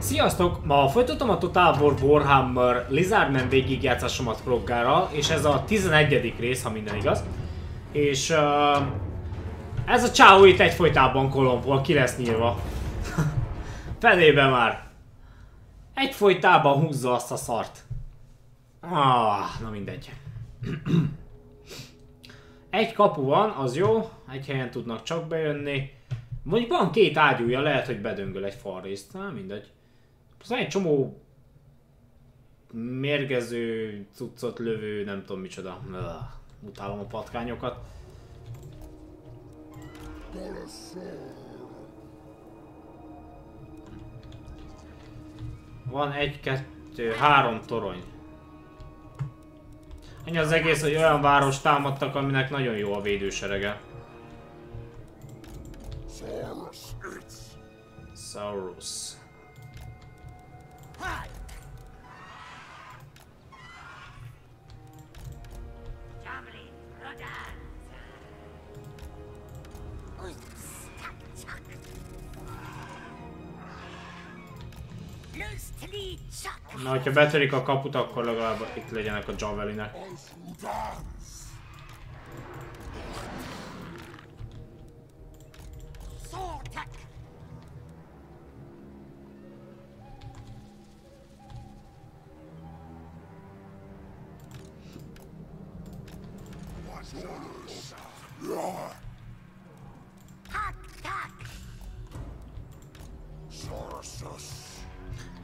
Sziasztok! Ma folytatom a Total War Warhammer Lizardman végigjátszásomat Kroggára, és ez a 11. rész, ha minden igaz. És uh, ez a csáó itt egyfolytában kolompol, ki lesz nyírva. Felébe már. Egyfolytában húzza azt a szart. Ah, na mindegy. Egy kapu van, az jó, egy helyen tudnak csak bejönni. Mondjuk van két ágyúja, lehet, hogy bedöngöl egy falrészt, na mindegy. Aztán egy csomó mérgező, cuccot lövő, nem tudom micsoda. Ugh, utálom a patkányokat. Van egy, kettő, három torony. Ennyi az egész, hogy olyan város támadtak, aminek nagyon jó a védőserege. Saurus. Na, hogyha betörik a kaput, akkor legalább itt legyenek a javelinek.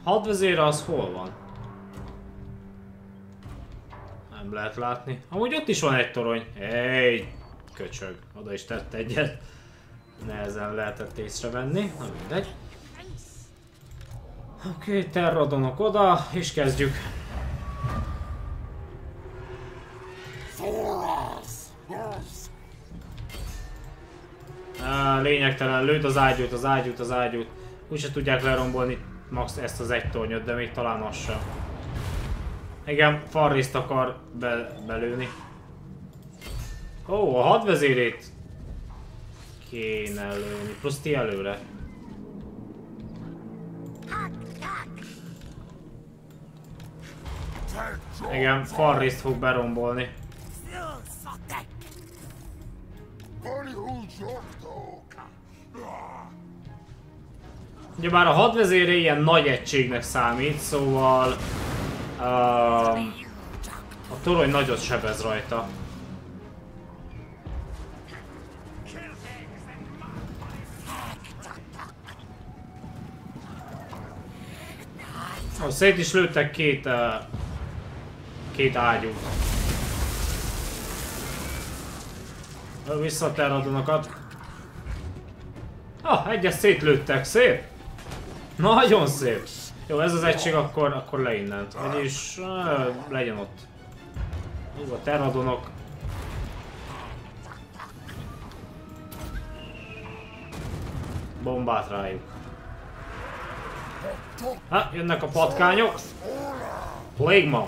Hadvezére az hol van? Nem lehet látni. Amúgy ott is van egy torony. Hey, köcsög. Oda is tett egyet. Nehezen lehetett észrevenni. Na mindegy. Oké, okay, terradonok oda, és kezdjük. Á, lényegtelen, lőd az ágyút, az ágyút, az ágyút. Úgyse tudják lerombolni max ezt az egy tornyot, de még talán az sem. Igen, Farriszt akar be belőni. Ó, a hadvezérét kéne lőni, plusz ti előre. Igen, Farriszt fog berombolni. Ugye már a hadvezére ilyen nagy egységnek számít, szóval uh, a torony nagyot sebez rajta. Oh, szét is lőttek két, uh, két ágyút. Vissza a terradonokat. Ah, egyet szétlőttek, szép! Nagyon szép. Jó, ez az egység akkor, akkor le innen. Vagyis uh, legyen ott. Jó, a terradonok. Bombát rájuk. Ha, jönnek a patkányok. Plague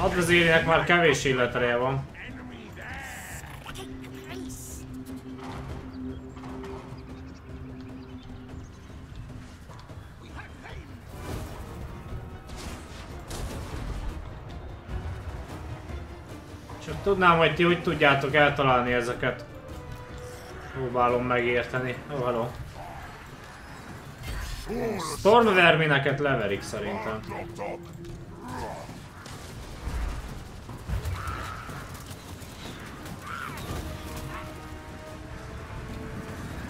Hadvezérjének már kevés életereje van. Tudnám, hogy ti hogy tudjátok eltalálni ezeket. Próbálom megérteni. Oh, hello. Stormvermineket leverik szerintem.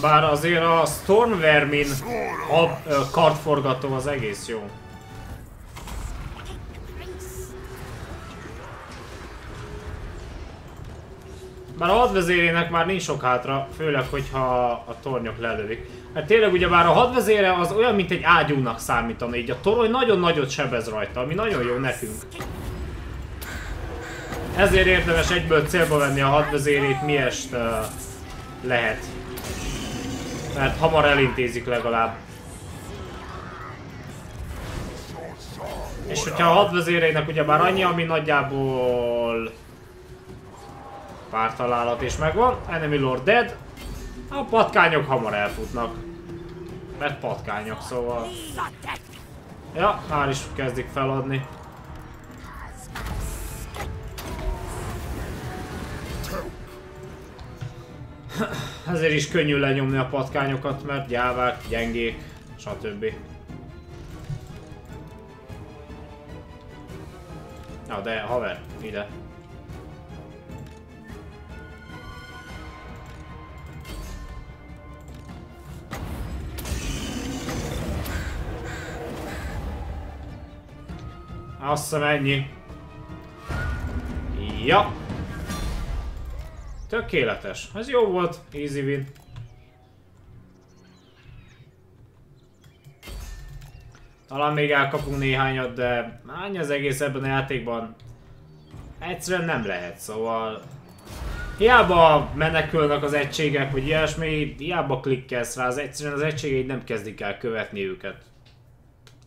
Bár azért a Stormvermin a kartforgató az egész jó. Bár a hadvezérének már nincs sok hátra, főleg, hogyha a tornyok lelövik. Hát tényleg ugyebár a hadvezére az olyan, mint egy ágyúnak számítani, így a torony nagyon nagyot sebez rajta, ami nagyon jó nekünk. Ezért érdemes egyből célba venni a hadvezérét, miest uh, lehet. Mert hamar elintézik legalább. És hogyha a hadvezéreinek ugyebár annyi, ami nagyjából pár találat is megvan. Enemy Lord dead. A patkányok hamar elfutnak. Mert patkányok, szóval... Ja, már is kezdik feladni. Ezért is könnyű lenyomni a patkányokat, mert gyávák, gyengék, stb. Na de haver, ide. Azt hiszem ennyi. Ja. Tökéletes. Ez jó volt. Easy win. Talán még elkapunk néhányat, de hány az egész ebben a játékban? Egyszerűen nem lehet, szóval... Hiába menekülnek az egységek, vagy ilyesmi, hiába klikkelsz rá, az egyszerűen az egységeid nem kezdik el követni őket.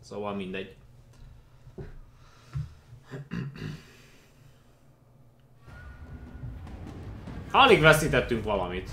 Szóval mindegy. Alig veszítettünk valamit.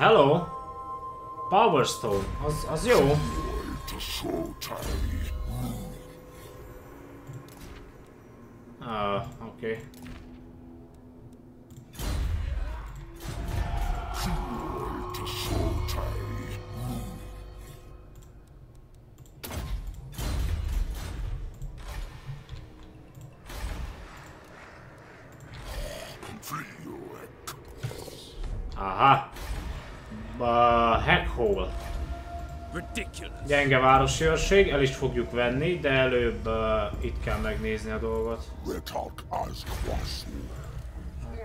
Hello. Power Stone, az, az jó. Ah, oké. Okay. Gyenge városi őrség, el is fogjuk venni, de előbb uh, itt kell megnézni a dolgot.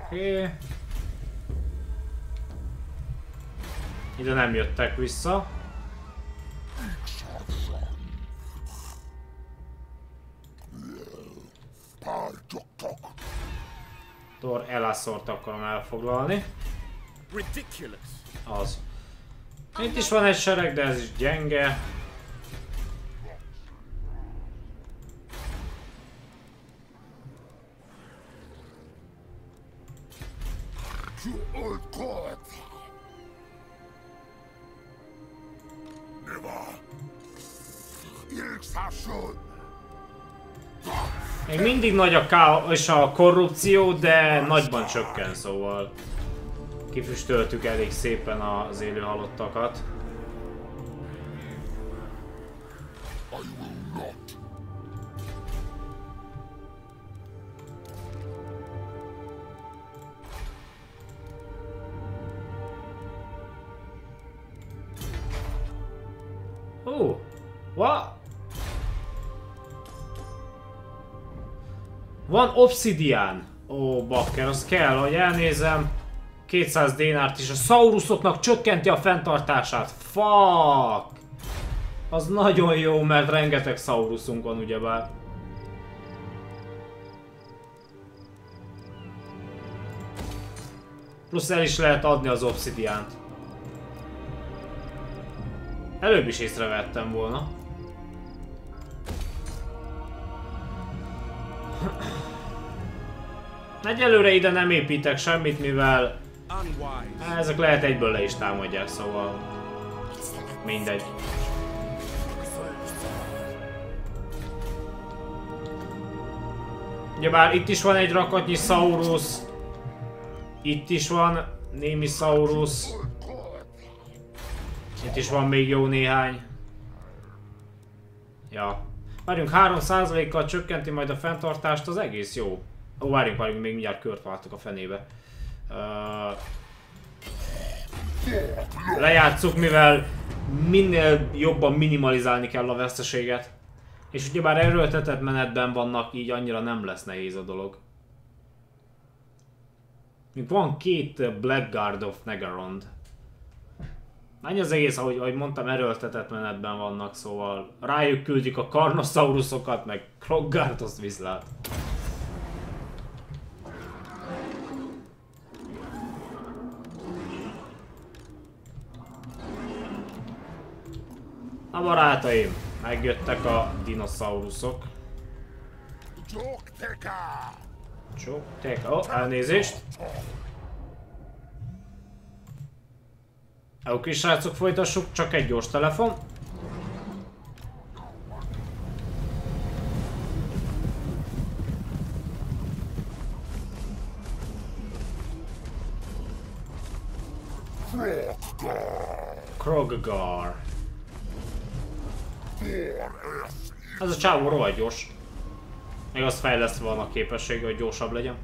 Oké. Okay. Ide nem jöttek vissza. Tor Elassort akarom elfoglalni. Az. Itt is van egy sereg, de ez is gyenge. Nagy a ká és a korrupció, de nagyban csökken, szóval kifüstöltük elég szépen az élő halottakat. Van obszidián. Ó, bakker, az kell, hogy elnézem. 200 dénárt is. A Saurusoknak csökkenti a fenntartását. Fuck! Az nagyon jó, mert rengeteg Saurusunk van ugyebár. Plusz el is lehet adni az obszidiánt. Előbb is észrevettem volna. Egyelőre ide nem építek semmit, mivel ezek lehet egyből le is támadják, szóval mindegy. Ugyebár itt is van egy rakatnyi Saurus. Itt is van némi Saurus. Itt is van még jó néhány. Ja. Várjunk, 3%-kal csökkenti majd a fenntartást, az egész jó. Ó, várjunk, várjunk, még mindjárt kört váltok a fenébe. Uh, lejátszuk, mivel minél jobban minimalizálni kell a veszteséget. És ugyebár erőltetett menetben vannak, így annyira nem lesz nehéz a dolog. Még van két Blackguard of Negarond. Annyi az egész, ahogy, ahogy mondtam, erőltetett menetben vannak, szóval rájuk küldjük a Karnosaurusokat, meg Kroggárt, azt viszlát. Na barátaim, megjöttek a dinoszauruszok. Csokteka. Ó, oh, elnézést. Oké, srácok, folytassuk, csak egy gyors telefon. Kroggar. Ez a csávó rohadt gyors. Még az fejlesztve van a képessége, hogy gyorsabb legyen.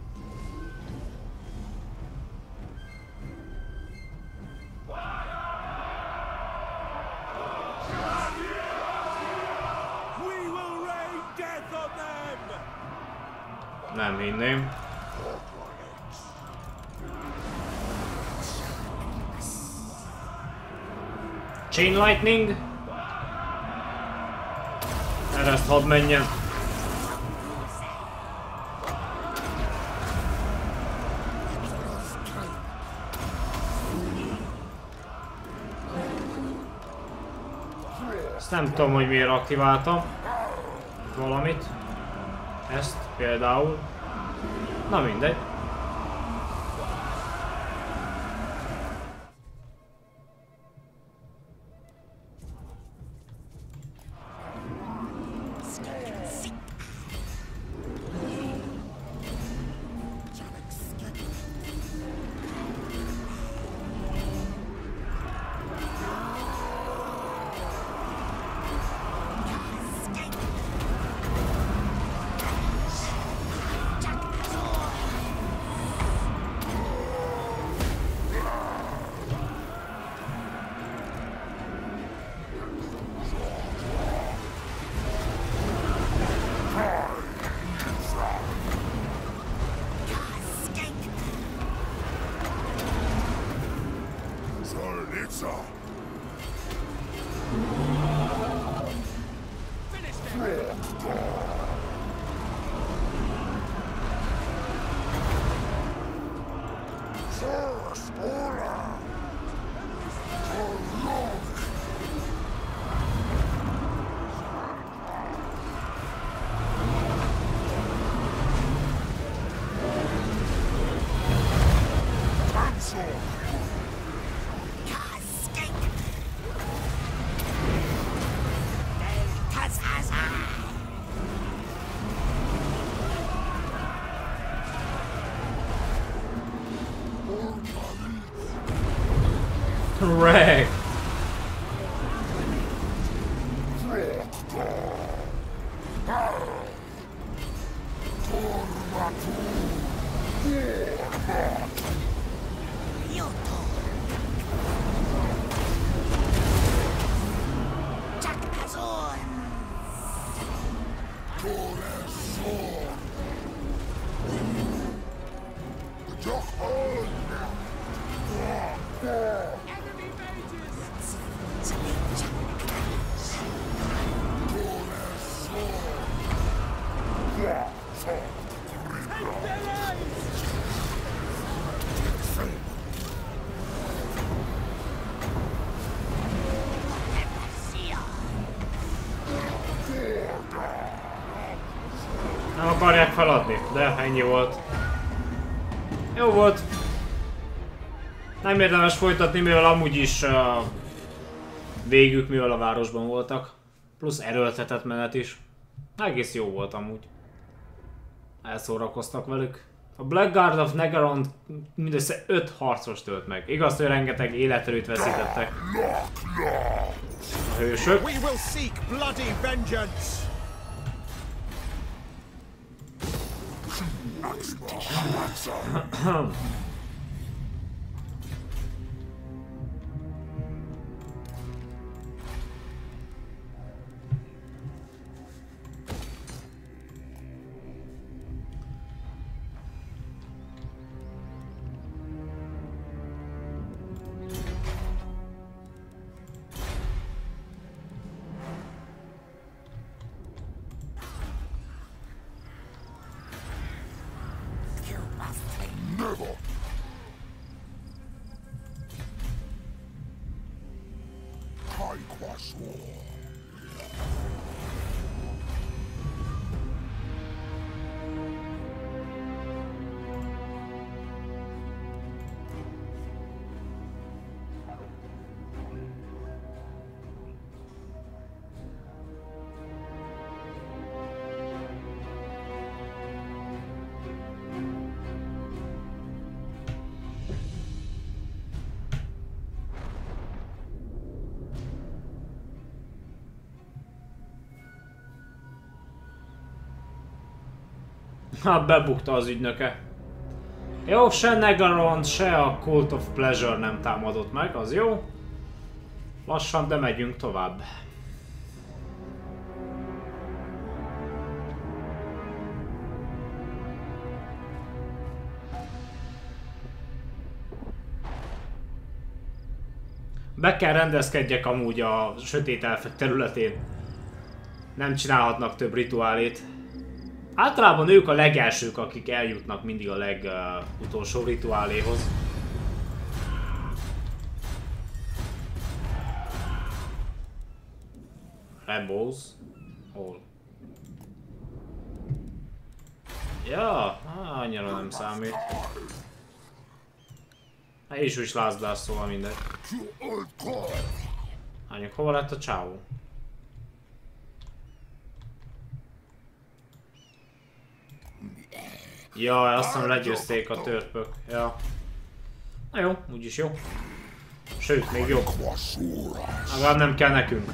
Nem hinném. Chain Lightning. Ezt hadd menjen. Ezt nem tudom, hogy miért aktiváltam valamit. Ezt például. Na mindegy. Feladni, de ennyi volt. Jó volt. Nem érdemes folytatni, mivel amúgy is uh, végük, mivel a városban voltak. Plusz erőltetett menet is. Egész jó volt amúgy. Elszórakoztak velük. A Blackguard of Negaron mindössze 5 harcos tölt meg. Igaz, hogy rengeteg életerőt veszítettek. A hősök. We Hát bebukta az ügynöke. Jó, se Negaron, se a Cult of Pleasure nem támadott meg, az jó. Lassan, de megyünk tovább. Be kell rendezkedjek amúgy a sötét elfek területén. Nem csinálhatnak több rituálét. Általában ők a legelsők, akik eljutnak mindig a legutolsó uh, rituáléhoz. Rebels? Hol? Ja, annyira nem számít. Hát és is lázdás, szóval mindegy. Hányok, hova lett a csávó? Ja, azt hiszem legyőzték a törpök. Ja. Na jó, úgyis jó. Sőt, még jobb. Legalább nem kell nekünk.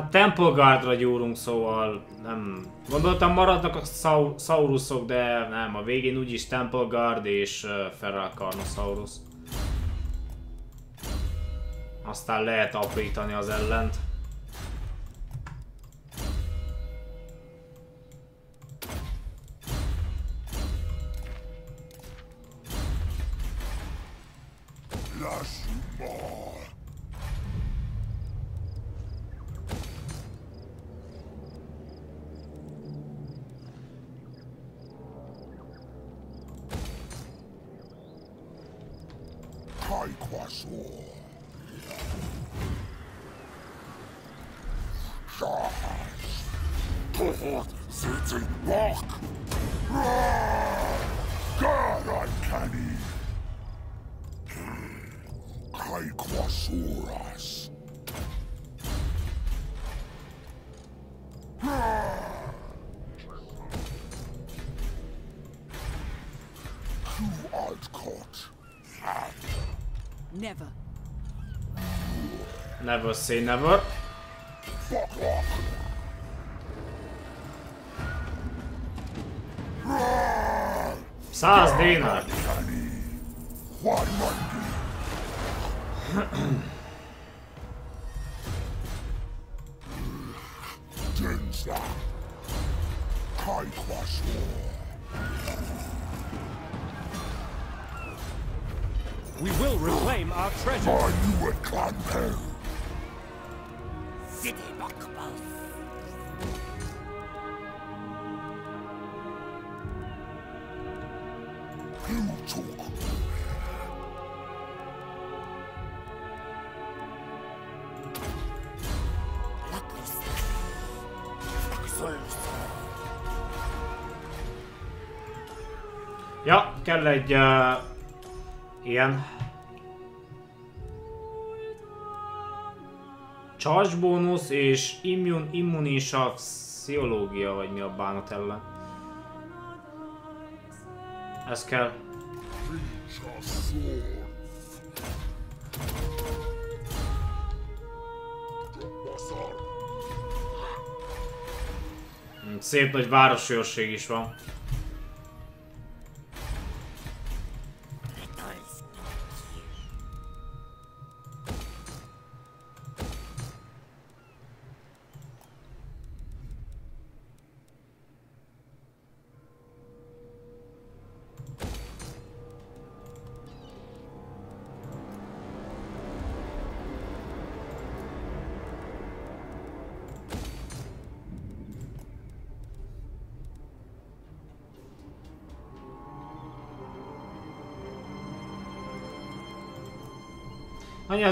Hát Temple Guardra gyúrunk, szóval nem... Gondoltam maradnak a Sau Saurusok, de nem, a végén úgyis Temple Guard és uh, Feral Carnosaurus. Aztán lehet aprítani az ellent. Daiquasor. Jahas. Tohot Sitting Rock. Never say never. Száz dénár. Kell egy uh, ilyen charge bónusz és immune, immunis a pszichológia, vagy mi a bánat ellen. Ez kell. Szép nagy városi is van.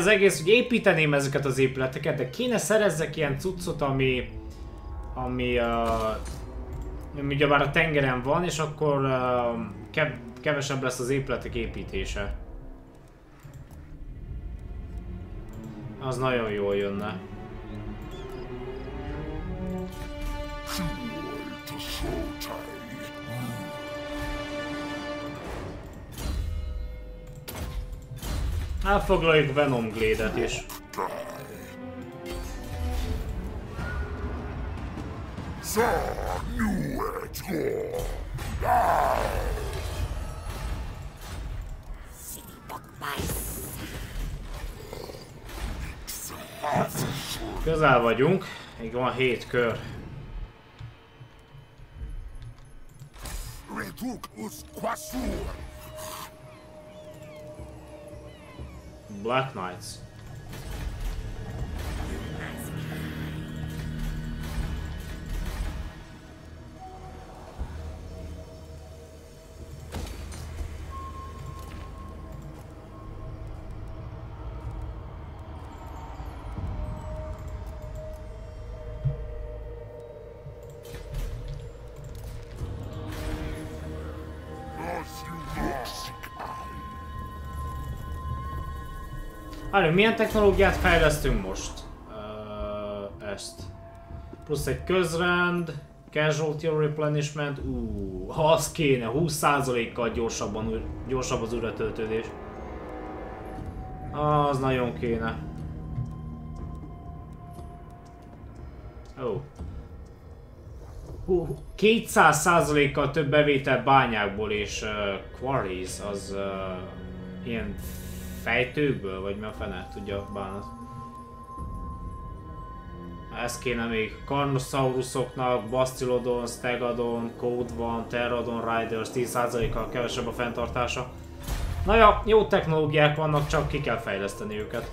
Egész, hogy építeném ezeket az épületeket, de kéne szerezzek ilyen cuccot, ami... Ami... Uh, ami ugyebár a tengeren van, és akkor uh, kev kevesebb lesz az épületek építése. Az nagyon jól jönne. Elfoglaljuk Venom Glade-et is. Közel vagyunk. Még van 7 kör. Retuk us quasur. Black Knights. Várjunk, milyen technológiát fejlesztünk most? Uh, ezt. Plusz egy közrend, casualty replenishment, ú, ha az kéne, 20%-kal gyorsabban, gyorsabb az újratöltődés. Az nagyon kéne. Ó. Hú, 200%-kal több bevétel bányákból és uh, quarries, az uh, ilyen fejtőkből, vagy mi a fene tudja bánat. Ez kéne még Carnosaurusoknak, Bastylodon, Stegadon, Code van, Terradon Riders 10%-kal kevesebb a fenntartása. Na ja, jó technológiák vannak, csak ki kell fejleszteni őket.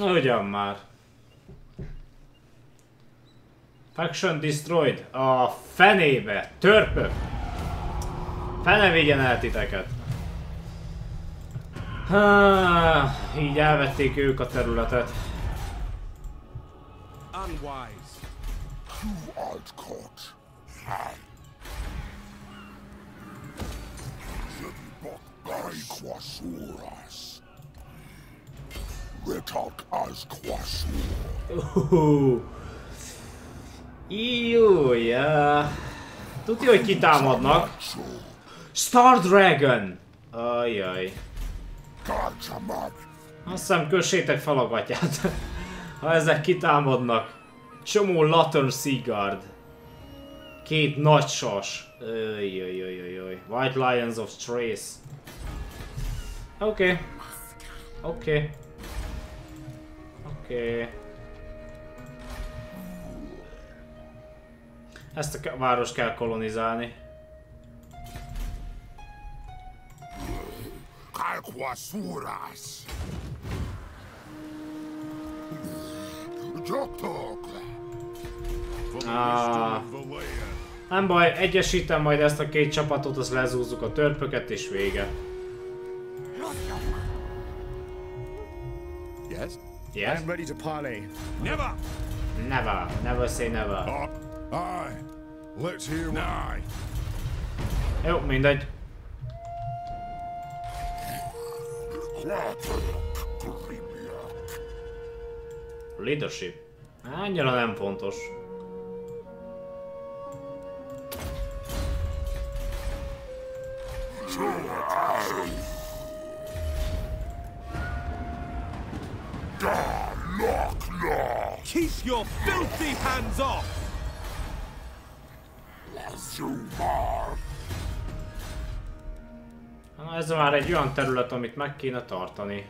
Ugyan már. Faction destroyed. A fenébe. Törpök. Fene vigyen el titeket. Há, így elvették ők a területet. Unwise. You art caught. Retak as quasur. Ja. Tudja, hogy kitámadnak. Star Dragon! Ajjaj. Azt hiszem kössétek fel a gatyát. ha ezek kitámadnak. Csomó Laturn Seaguard. Két nagy sas. Öjjöjjöjjöjjöj. White Lions of Trace. Oké. Okay. Oké. Okay. Oké. Okay. Ezt a város kell kolonizálni. Kalquasuras! Gyaktok! Ah, nem baj, egyesítem majd ezt a két csapatot, az lezúzzuk a törpöket és vége. Yes? Yes? I'm ready to parley. Never! Never, never say never. Uh, aye. Let's hear what... Jó, mindegy. Leadership. Annyira nem fontos. Keep your filthy hands off! Na, ez már egy olyan terület, amit meg kéne tartani.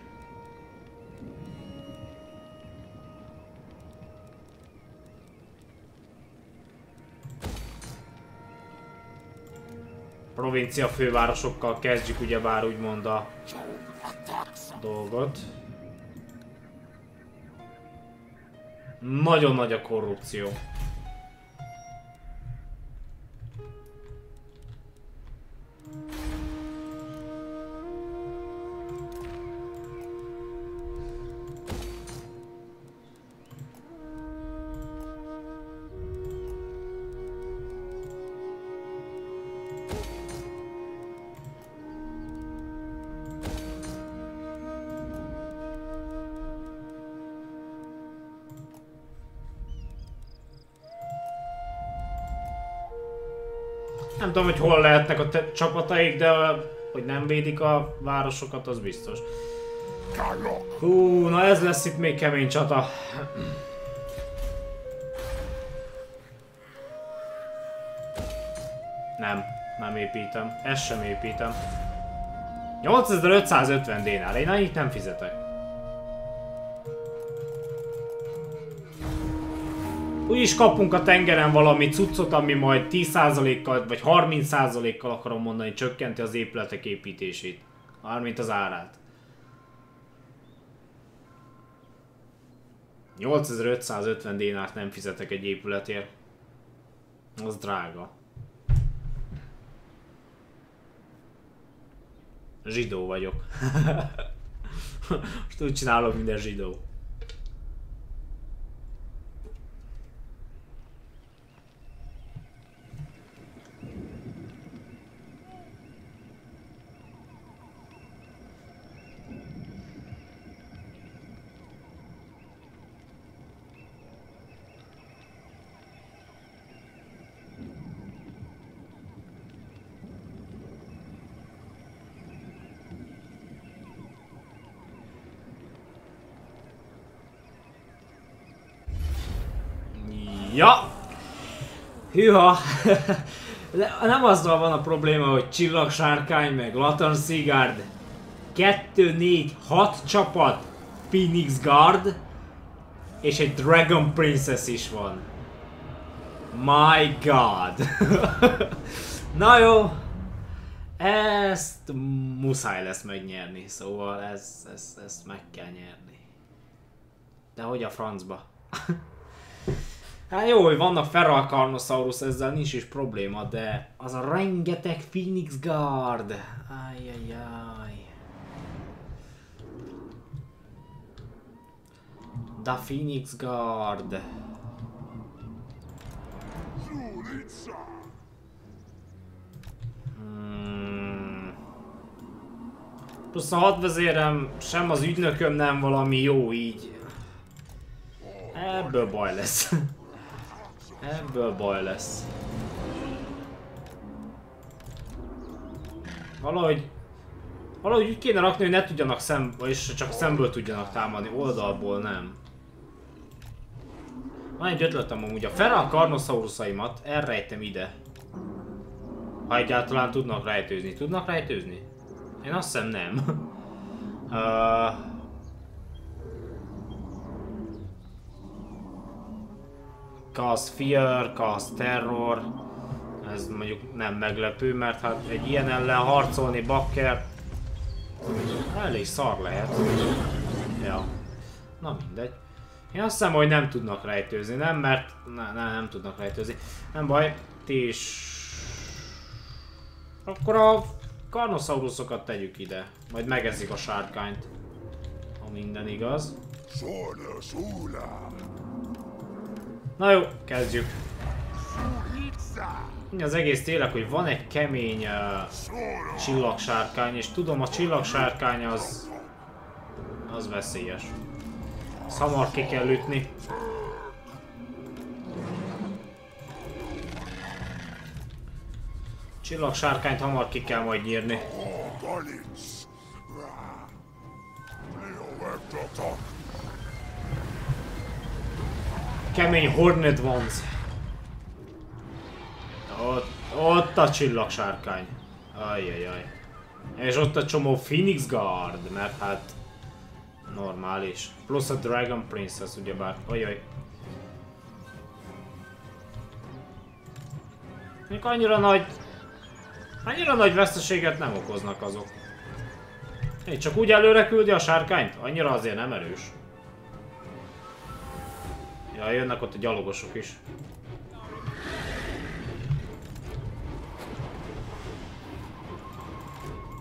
Provincia fővárosokkal kezdjük ugyebár úgymond a dolgot. Nagyon nagy a korrupció. Lehetnek a te- csapataik, de hogy nem védik a városokat, az biztos. Hú, na ez lesz itt még kemény csata. Nem, nem építem. Ezt sem építem. 8550 dénár, én annyit nem fizetek. Úgyis kapunk a tengeren valami cuccot, ami majd 10%-kal vagy 30%-kal akarom mondani csökkenti az épületek építését. Mármint az árát. 8550 dénárt nem fizetek egy épületért. Az drága. Zsidó vagyok. Most úgy csinálok, minden zsidó. Ja! Hűha! Nem azzal van a probléma, hogy csillagsárkány meg Laturn Seaguard 2, 4, 6 csapat Phoenix Guard és egy Dragon Princess is van. My god! Na jó! Ezt muszáj lesz megnyerni, szóval ez, ez, ezt meg kell nyerni. De hogy a francba? Hát jó, hogy vannak Feral Carnosaurus, ezzel nincs is probléma, de az a rengeteg Phoenix Guard. Ajajaj. The Phoenix Guard. Hmm. Plusz a hadvezérem, sem az ügynököm nem valami jó így. Ebből baj lesz. Ebből baj lesz. Valahogy... Valahogy úgy kéne rakni, hogy ne tudjanak szem... Vagyis csak szemből tudjanak támadni, oldalból nem. Van egy ötletem amúgy, a Ferran Carnosaurusaimat elrejtem ide. Ha egyáltalán tudnak rejtőzni. Tudnak rejtőzni? Én azt hiszem nem. uh, Cast Fear, Cast Terror. Ez mondjuk nem meglepő, mert hát egy ilyen ellen harcolni bakker elég szar lehet. Ja. Na mindegy. Én azt hiszem, hogy nem tudnak rejtőzni, nem? Mert ne, ne, nem tudnak rejtőzni. Nem baj, ti is... Akkor a karnoszaurusokat tegyük ide. Majd megeszik a sárkányt. Ha minden igaz. Sula. Na jó, kezdjük. Az egész tényleg, hogy van egy kemény uh, csillagsárkány, és tudom, a csillagsárkány az... az veszélyes. Azt hamar ki kell ütni. Csillagsárkányt hamar ki kell majd nyírni. Kemény Hornet Vans. Ott, ott a csillagsárkány. Ajjajaj. És ott a csomó Phoenix Guard, mert hát normális. Plusz a Dragon Princess, ugyebár. Ajaj. Még annyira nagy... Annyira nagy veszteséget nem okoznak azok. Én csak úgy előre küldi a sárkányt? Annyira azért nem erős. Ja, jönnek ott a gyalogosok is.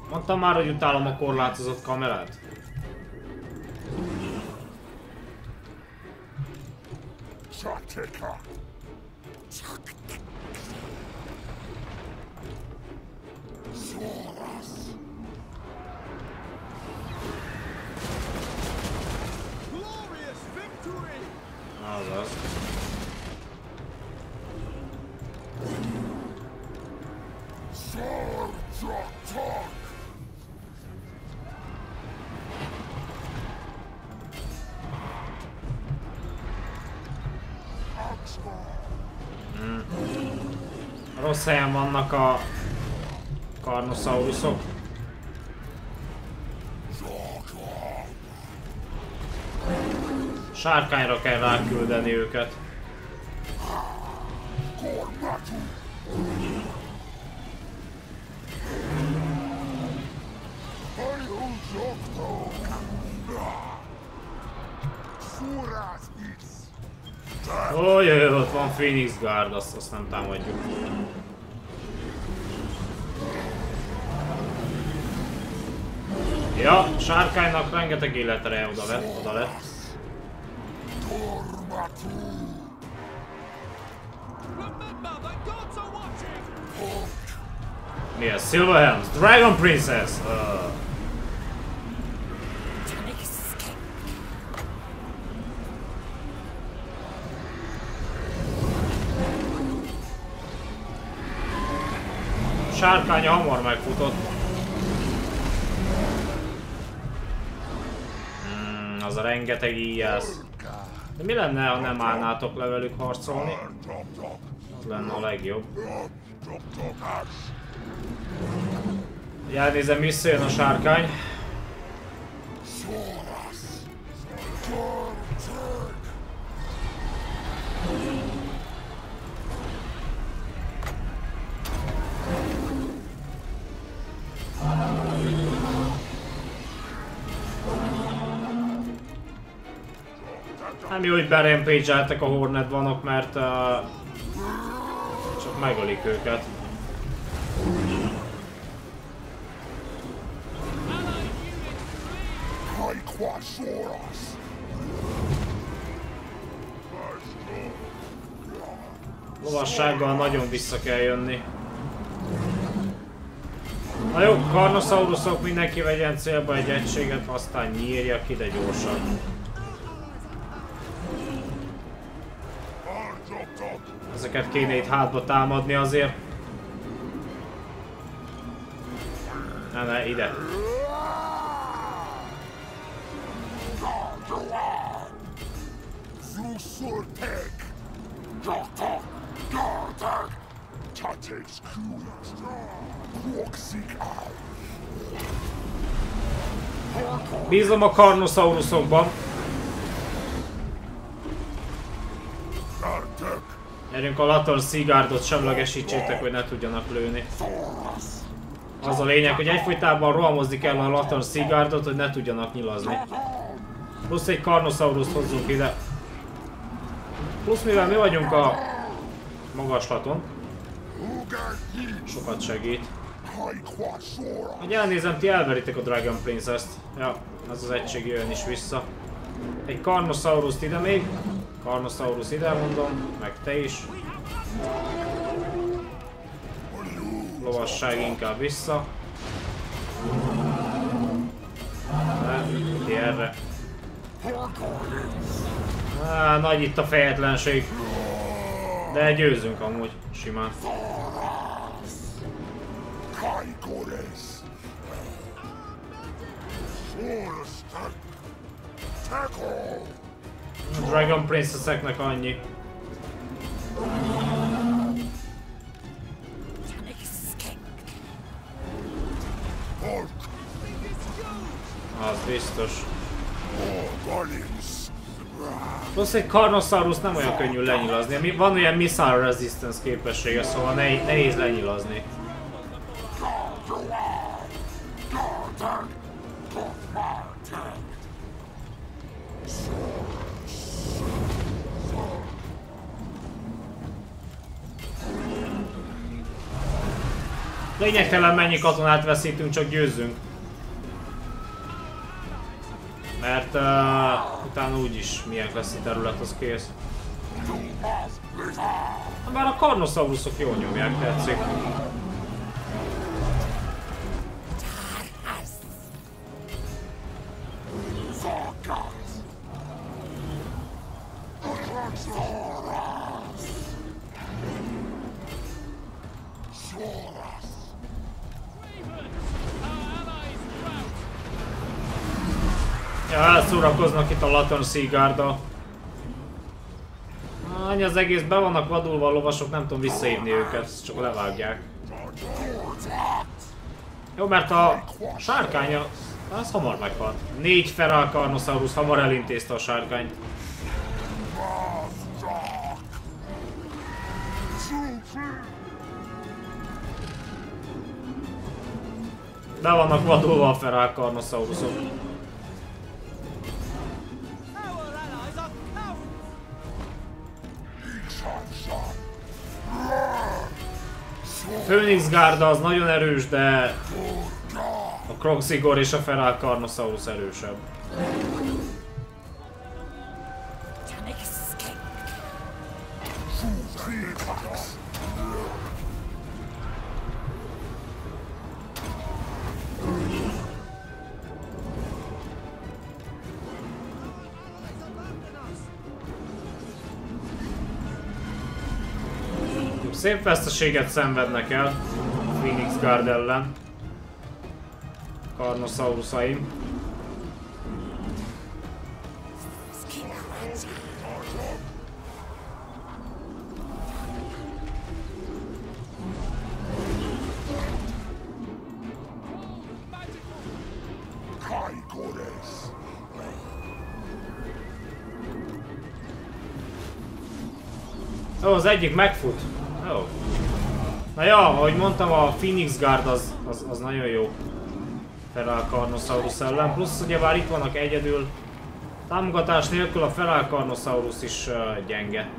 Mondtam már, hogy utálom a korlátozott kamerát? Sateka. Soras. Glorious Azaz. Sarjatak. Rossz helyen vannak a karnosaurusok. Sárkányra kell ráküldeni őket. Kormatu. Ajuzsoktok. Suras is. Ó, jaj, ott van Phoenix Guard, azt, azt nem támadjuk. Ja, sárkánynak rengeteg életre oda lett, oda lett. Kormatu. Remember, the gods are watching! Mi ez? Silverhelms, Dragon Princess! Uh. Sárkánya hamar megfutott. Hmm, az a rengeteg íjász. De mi lenne, ha nem állnátok le velük harcolni? Az lenne a legjobb. Elnézem, visszajön a sárkány. Soras. Nem jó, hogy berampage a Hornet vanok, mert uh, csak megölik őket. Soras. Lovassággal nagyon vissza kell jönni. Na jó, karnosaurusok mindenki vegyen célba egy egységet, aztán nyírjak ide gyorsan. Ezeket kéne itt hátba támadni azért. Ne, ne, ide. Bízom a Carnosaurusokban. Gartek! Gyerünk a Lator Seaguardot semlegesítsétek, hogy ne tudjanak lőni. Az a lényeg, hogy egyfolytában rohamozni kell a Lator Seaguardot, hogy ne tudjanak nyilazni. Plusz egy Carnosaurus hozzunk ide. Plusz mivel mi vagyunk a magaslaton, sokat segít. Hogy elnézem, ti elveritek a Dragon Princess-t. Ja, az az egység jön is vissza. Egy carnosaurus ide még. Carnosaurus ide mondom, meg te is. Lovasság inkább vissza. Ne, ti erre. Á, nagy itt a fejetlenség. De győzünk amúgy, simán. Dragon Princesseknek annyi. Az biztos. Egy Carnosaurus nem olyan könnyű lenyilazni. Van olyan missile resistance képessége, szóval nehéz, nehéz lenyilazni. Lényegtelen mennyi katonát veszítünk, csak győzzünk. Mert uh, utána úgyis milyen lesz a terület, az kész. Bár a Carnosaurusok jól nyomják, tetszik. Zarkas! Ja, elszórakoznak itt a Laton Seaguard-dal. Annyi az egész be vannak vadulva a lovasok, nem tudom visszaívni őket, csak levágják. Jó, mert a sárkánya, az hamar meghalt. Négy Feral Carnosaurus hamar elintézte a sárkányt. Be vannak vadulva a Feral Carnosaurusok. Phoenix Garda az nagyon erős, de a Croxigor és a Feral Carnosaurus erősebb. Szép veszteséget szenvednek el Phoenix Guard ellen. Gores! Ó, az egyik megfut. Na ja, ahogy mondtam, a Phoenix Guard az, az, az nagyon jó. Feral Carnosaurus ellen. Plusz ugye bár itt vannak egyedül. Támogatás nélkül a Feral Carnosaurus is uh, gyenge.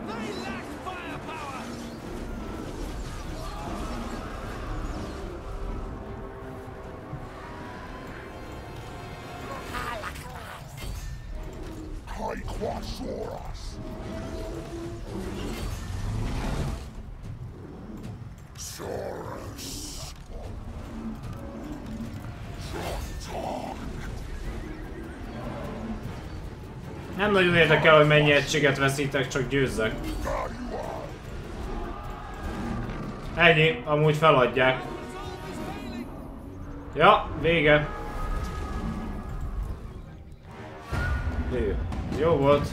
Nem érdekel, hogy mennyi egységet veszítek, csak győzzek. Ennyi, amúgy feladják. Ja, vége. Jó, Jó volt.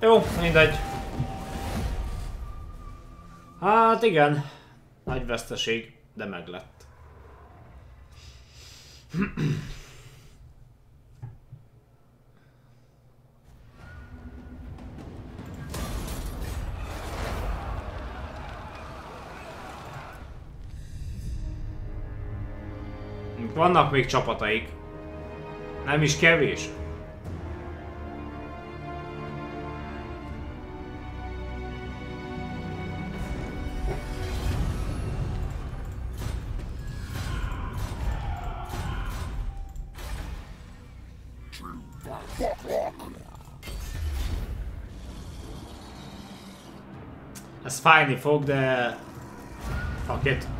Jó, mindegy. Hát igen, nagy veszteség, de meglett. Vannak még csapataik. Nem is kevés. Fájni fog, de... Fuck it.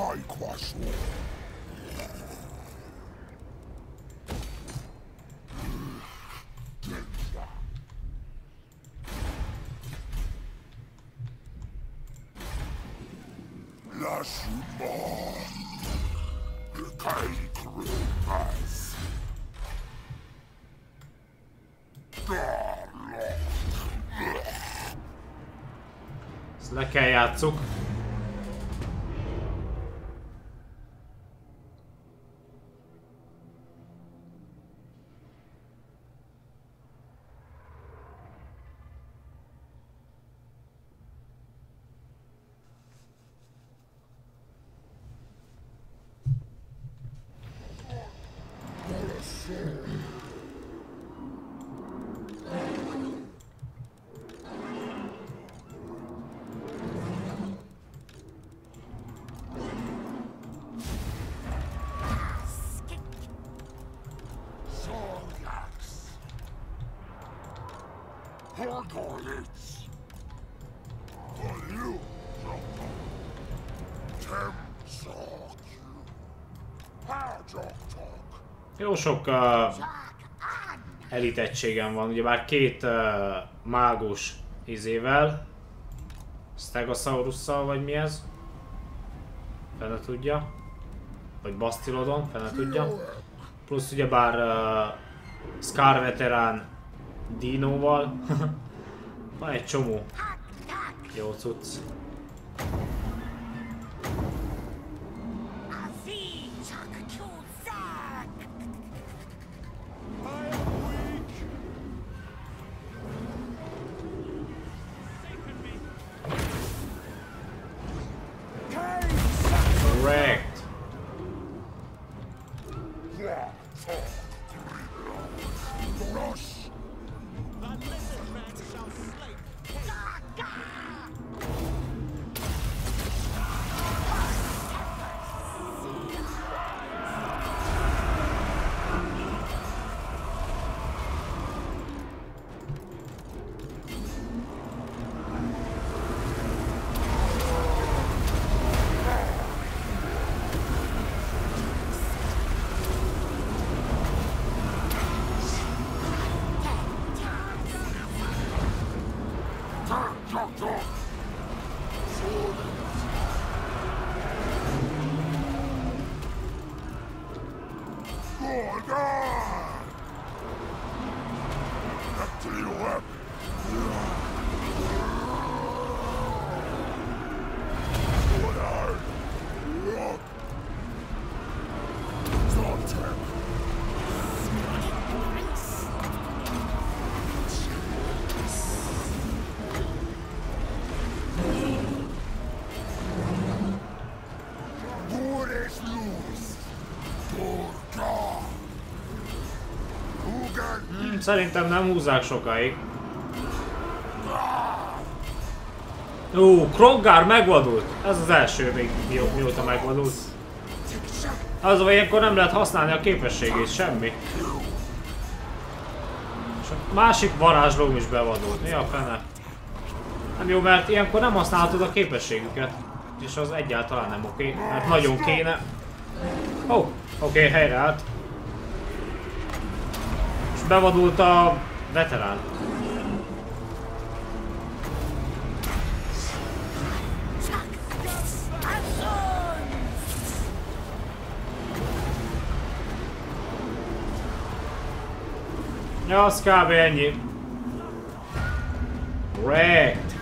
Krimas! Ezt le kell játsszuk. Jó sok uh, elit egységem van, ugyebár két uh, mágus izével, Stegosaurusszal vagy mi ez? Fene tudja. Vagy Bastilodon, fene tudja. Plusz ugyebár uh, Scar veterán Dinoval. van egy csomó. Jó cucc. Szerintem nem húzzák sokáig. Ó, Kroggar megvadult! Ez az első még mi, mióta megvadult. Az, hogy ilyenkor nem lehet használni a képességét, semmi. És a másik varázslóm is bevadult. Mi a fene? Nem jó, mert ilyenkor nem használhatod a képességüket. És az egyáltalán nem oké, mert nagyon kéne. Ó, oh, oké, okay, helyreállt. Bevadult a veterán. Ja, az kb. ennyi. Wrecked.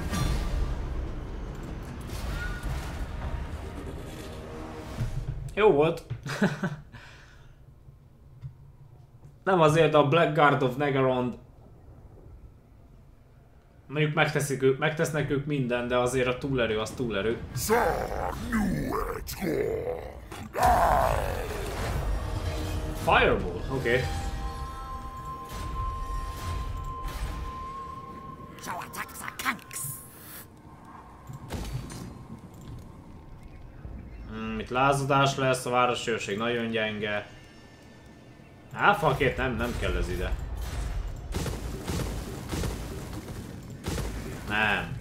Jó volt. Nem azért a Blackguard of Negarond Mondjuk megteszik ők, megtesznek ők minden, de azért a túlerő az túlerő. Fireball, oké. Okay. Hmm, itt lázadás lesz, a városőrség nagyon gyenge. Á, fakét nem, nem kell ez ide. Nem.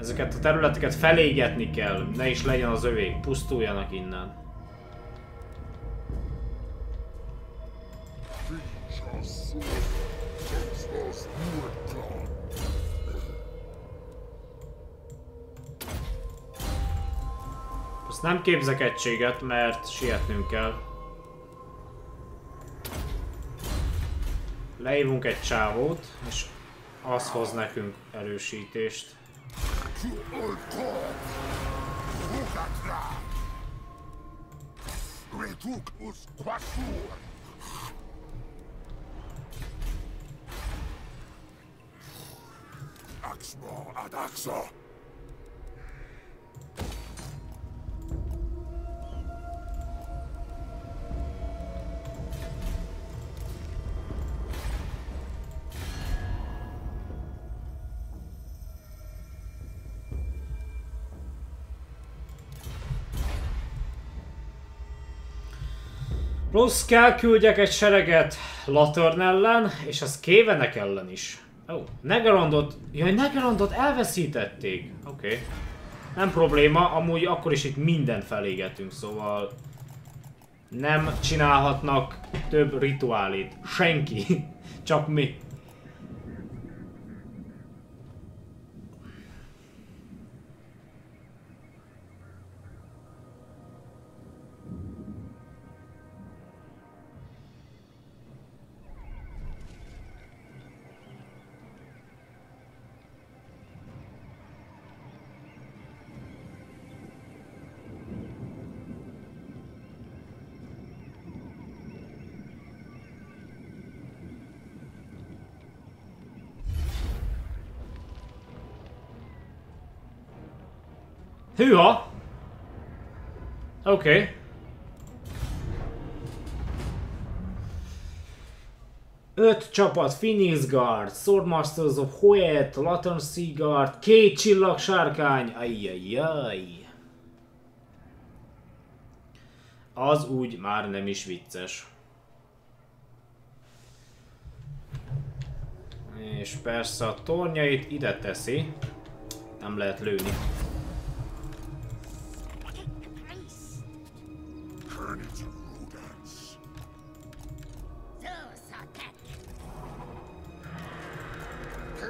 Ezeket a területeket felégetni kell, ne is legyen az övék, pusztuljanak innen. Azt nem képzek egységet, mert sietnünk kell. Leívunk egy csávót, és az hoz nekünk erősítést. Axma ad Axa. Plusz kell küldjek egy sereget Latörn ellen, és az Kévenek ellen is. Ó, oh, Negarondot... Jaj, Negarondot elveszítették. Oké. Okay. Nem probléma, amúgy akkor is itt mindent felégetünk, szóval... Nem csinálhatnak több rituálét. Senki. Csak mi. Hűha! Oké. Okay. Öt csapat, Phoenix Guard, Swordmasters of Hoet, Latin Sea Guard, két csillag sárkány, ajjajjaj. Az úgy már nem is vicces. És persze a tornyait ide teszi. Nem lehet lőni.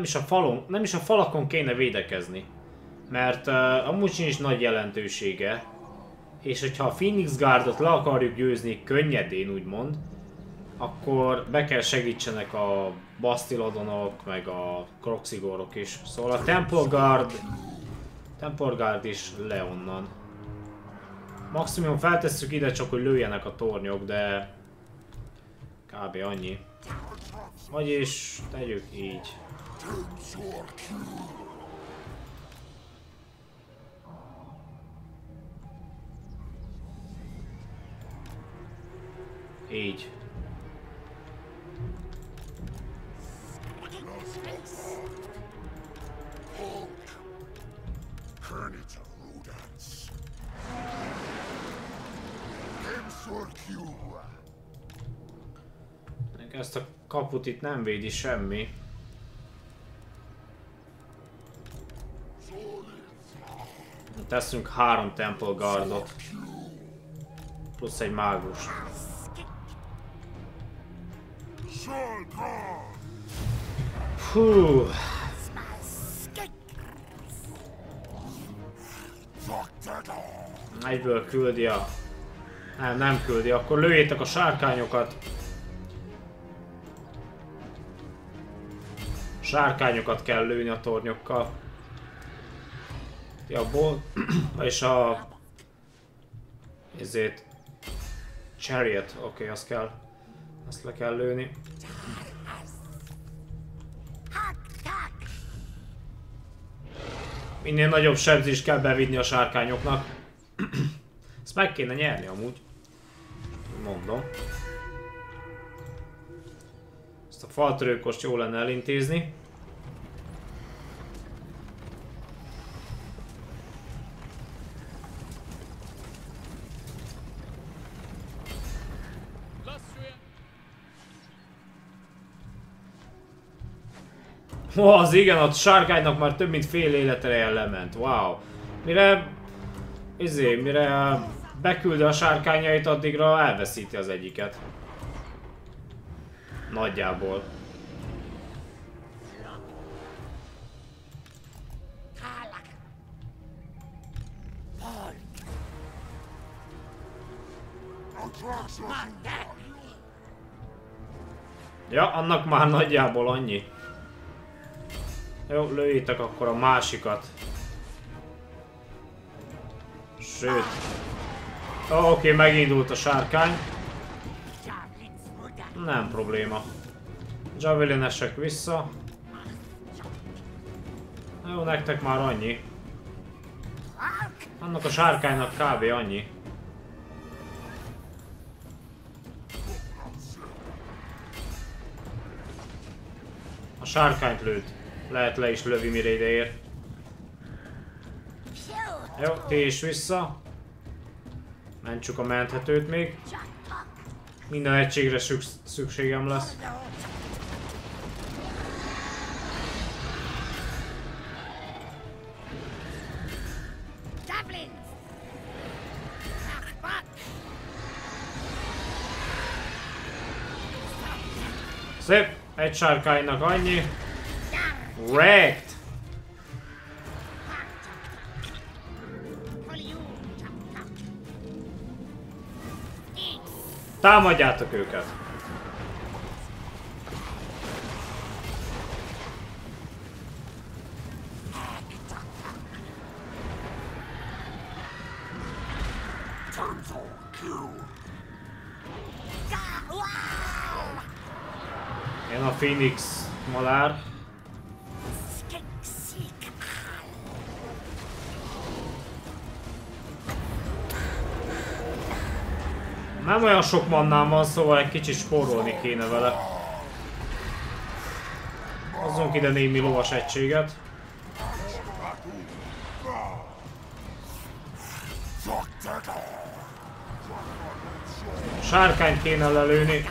Nem is a falon, nem is a falakon kéne védekezni. Mert uh, amúgy sincs nagy jelentősége. És hogyha a Phoenix Guardot le akarjuk győzni könnyedén, úgymond, akkor be kell segítsenek a Bastilodonok, meg a Croxigorok is. Szóval a Temple Guard, Temple Guard is le onnan. Maximum feltesszük ide csak, hogy lőjenek a tornyok, de kb. annyi. Vagyis tegyük így. Így. Rudans. Emsor Q. Ezt a kaput itt nem védi semmi. Teszünk három Temple Guardot. Plusz egy mágus. Hú, egyből küldi a... Nem, nem küldi, akkor lőjétek a sárkányokat. Sárkányokat kell lőni a tornyokkal. Bol... és a... Ezért... Chariot, oké, okay, azt kell... Azt le kell lőni. Minél nagyobb sebzést kell bevinni a sárkányoknak. Ezt meg kéne nyerni amúgy. Mondom. Ezt a faltörőkost jó lenne elintézni. Ó, az igen, a sárkánynak már több mint fél életre lement. Wow. Mire... Izé, mire beküldi a sárkányait, addigra elveszíti az egyiket. Nagyjából. Ja, annak már nagyjából annyi. Jó, lőjétek akkor a másikat. Sőt. Ó, Oké, megindult a sárkány. Nem probléma. Javelinesek vissza. Jó, nektek már annyi. Annak a sárkánynak kb. annyi. A sárkányt lőtt. Lehet le is lövi, mire ide ér. Jó, ti is vissza. Mentsük a menthetőt még. Minden egységre szüks- szükségem lesz. Szép! Egy sárkánynak annyi. Wrecked! Támadjátok őket! Jön a Phoenix malár. Nem olyan sok mannám van, szóval egy kicsit spórolni kéne vele. Hozzunk ide némi lovas egységet. Sárkányt kéne lelőni.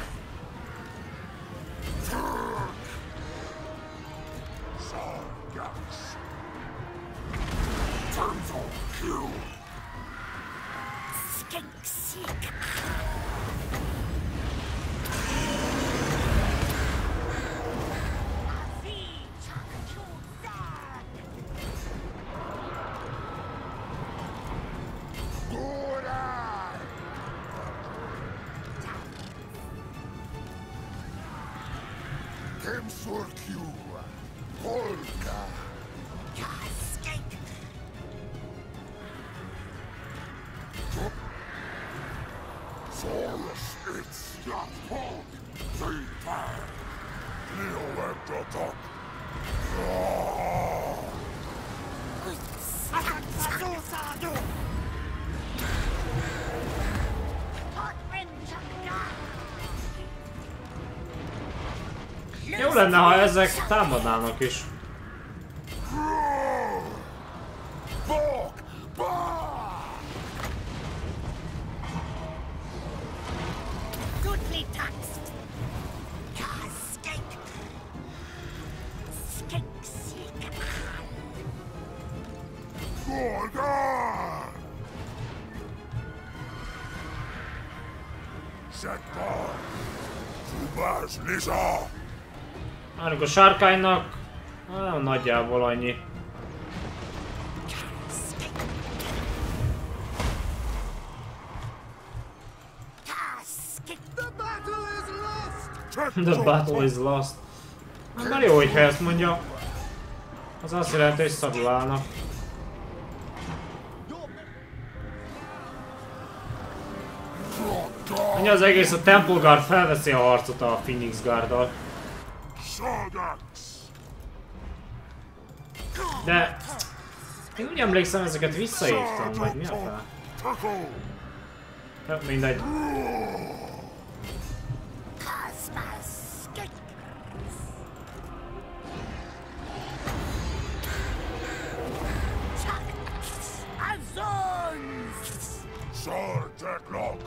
Lenne, ha ezek támadnának is. Sárkánynak ah, nagyjából annyi. The battle is lost! Hát Már jó, hogyha ezt mondja. Az azt jelenti, hogy szarul állnak. Annyi az egész, a Temple Guard felveszi a harcot a Phoenix Guarddal. De... Én úgy emlékszem, ezeket visszaírtam, vagy mi a fel? Tackle! Ja, Mindegy. Cosmos. Skink. Chuck. Azons. Sir Deadlock!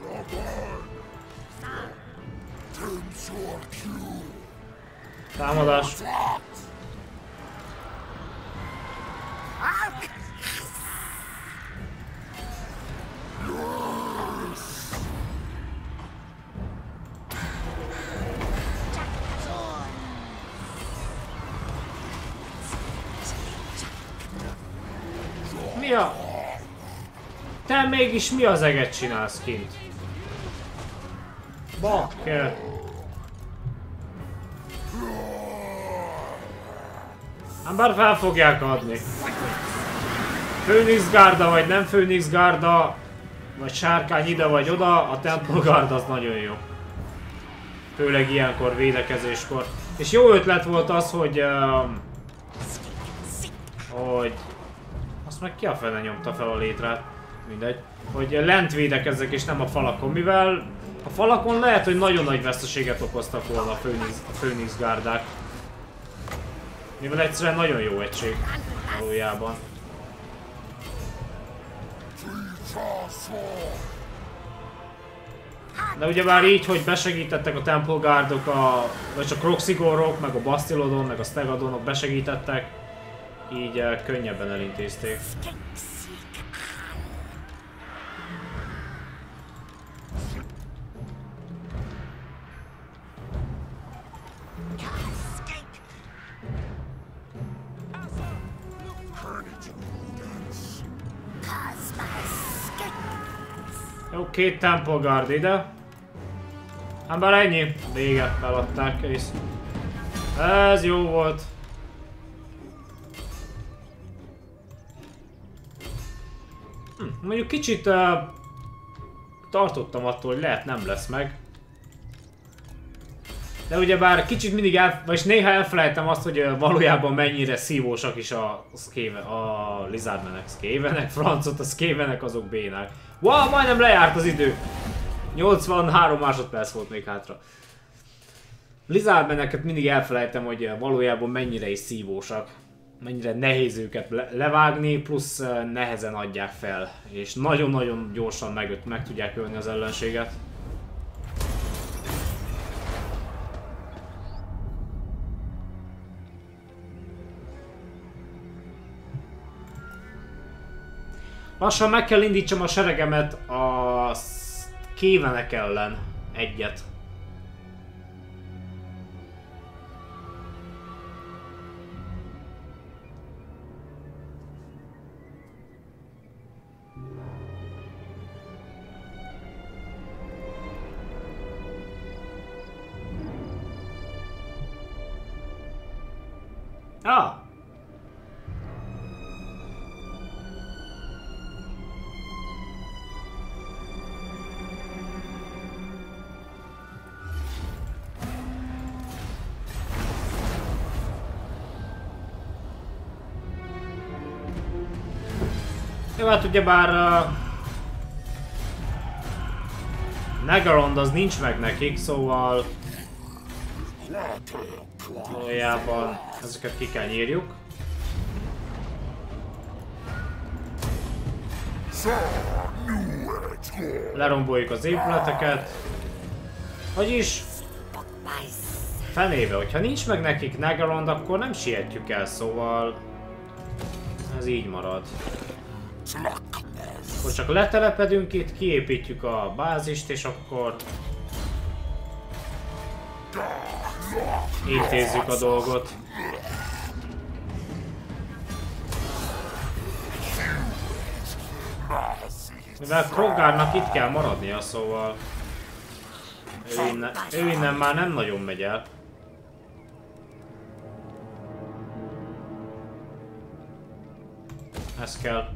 Dragon! Tim Surkiu! Támadás. Mi a... Te mégis mi az eget csinálsz kint? Bakker. Hát bár fel fogják adni. Phoenix Garda vagy nem Phoenix Garda, vagy sárkány ide vagy oda, a Temple Guard az nagyon jó. Főleg ilyenkor védekezéskor. És jó ötlet volt az, hogy... Um, hogy... Azt meg ki a fene nyomta fel a létrát? Mindegy. Hogy lent védekezzek és nem a falakon, mivel a falakon lehet, hogy nagyon nagy veszteséget okoztak volna a Phoenix, a Phoenix Guardák. Mivel egyszerűen nagyon jó egység valójában. De ugye már így, hogy besegítettek a Temple Guardok, a, vagy csak Roxigorok, meg a Bastillodon, meg a Stegadonok besegítettek, így eh, könnyebben elintézték. Jó, két Temple Guard ide. Hát bár ennyi. Vége, feladták, kész. Ez jó volt. Hm, mondjuk kicsit uh, tartottam attól, hogy lehet nem lesz meg. De ugye bár kicsit mindig el, vagy néha elfelejtem azt, hogy uh, valójában mennyire szívósak is a, Skaven, a Lizardmenek, Skavenek, francot, a Skavenek azok bénák. Wow, majdnem lejárt az idő! 83 másodperc volt még hátra. Lizardmeneket mindig elfelejtem, hogy valójában mennyire is szívósak. Mennyire nehéz őket le- levágni, plusz uh, nehezen adják fel. És nagyon-nagyon gyorsan meg, meg tudják ölni az ellenséget. Lassan meg kell indítsam a seregemet a kévenek ellen. Egyet. Ah! Jó, hát ugyebár... Uh, Negarond az nincs meg nekik, szóval... Valójában ezeket ki kell nyírjuk. Leromboljuk az épületeket. Vagyis fenébe, hogyha nincs meg nekik Negarond, akkor nem sietjük el, szóval... Ez így marad. Akkor csak letelepedünk itt, kiépítjük a bázist, és akkor... Intézzük a dolgot. Mivel Krogárnak itt kell maradnia, szóval... Ő innen, ő innen már nem nagyon megy el. Ez kell.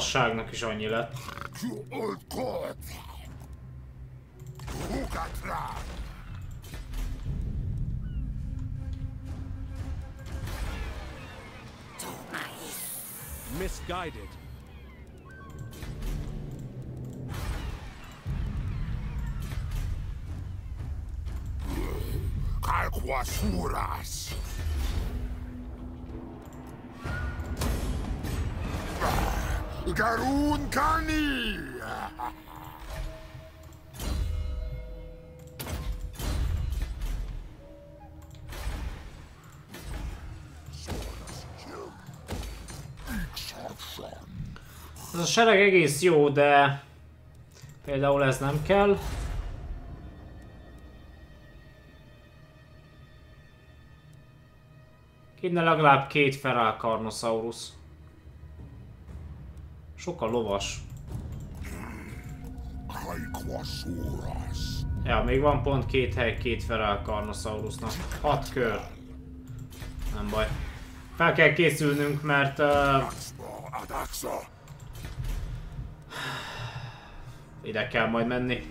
A lovasságnak is annyi lett. Ez a sereg egész jó, de... Például ez nem kell. Kéne legalább két Feral Carnosaurus. Sokkal lovas. Kalkwasuras. Ja, még van pont két hely két Feral Carnosaurusnak. Hat kör. Nem baj. Fel kell készülnünk, mert uh, ide kell majd menni.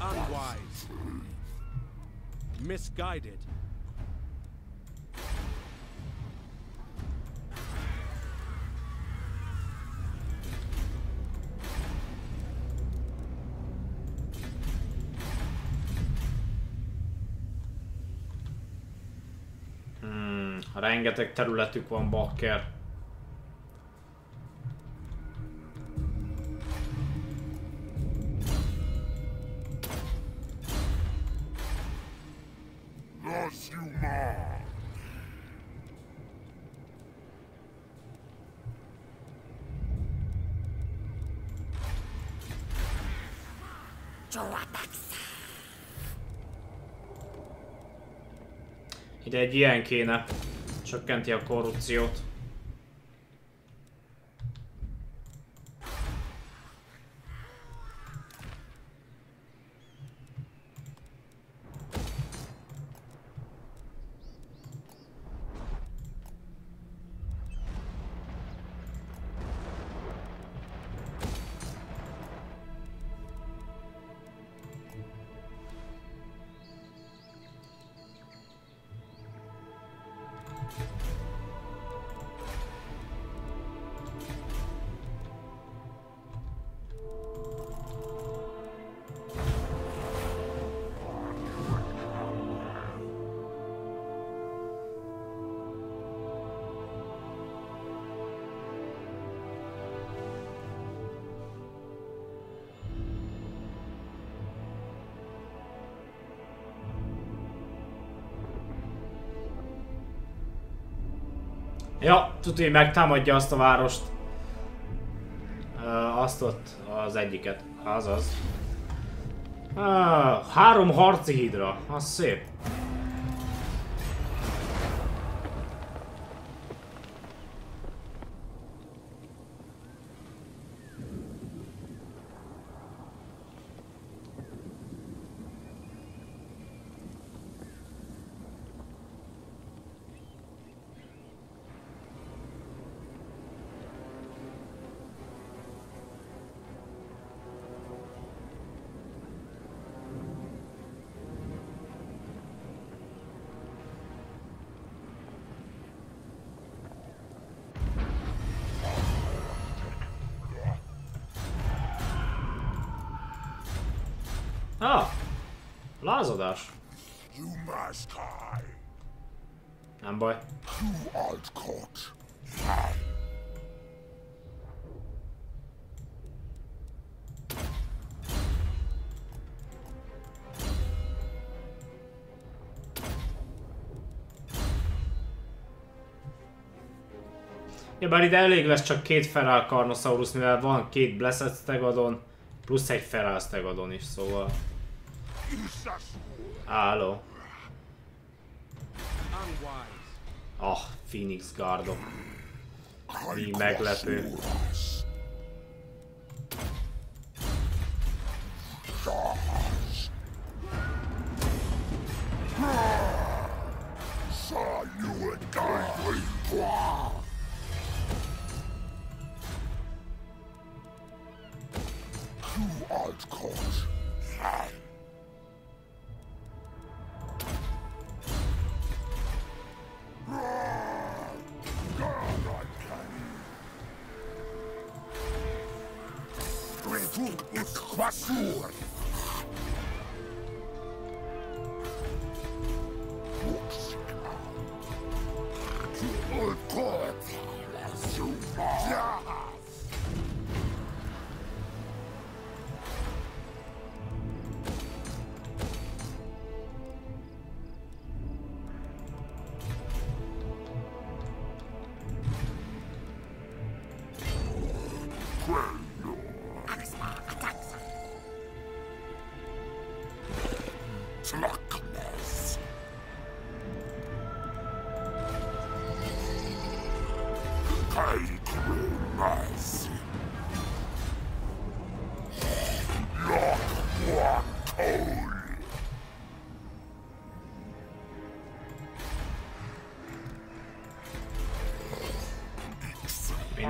Unwise. Misguided. Rengeteg területük van, bakker. Ide egy ilyen kéne. Csökkenti a korrupciót. Tudja, hogy megtámadja azt a várost. Ö, azt ott, az egyiket. Azaz. Ah, három harci hídra, az szép. Hide. Nem baj. Ja, bár ide elég lesz csak két Feral Carnosaurus, mivel van két Blessed Stegodon, plusz egy Feral Stegodon is, szóval... Unwise. Ah, Phoenix Guardok. Mi meglepő.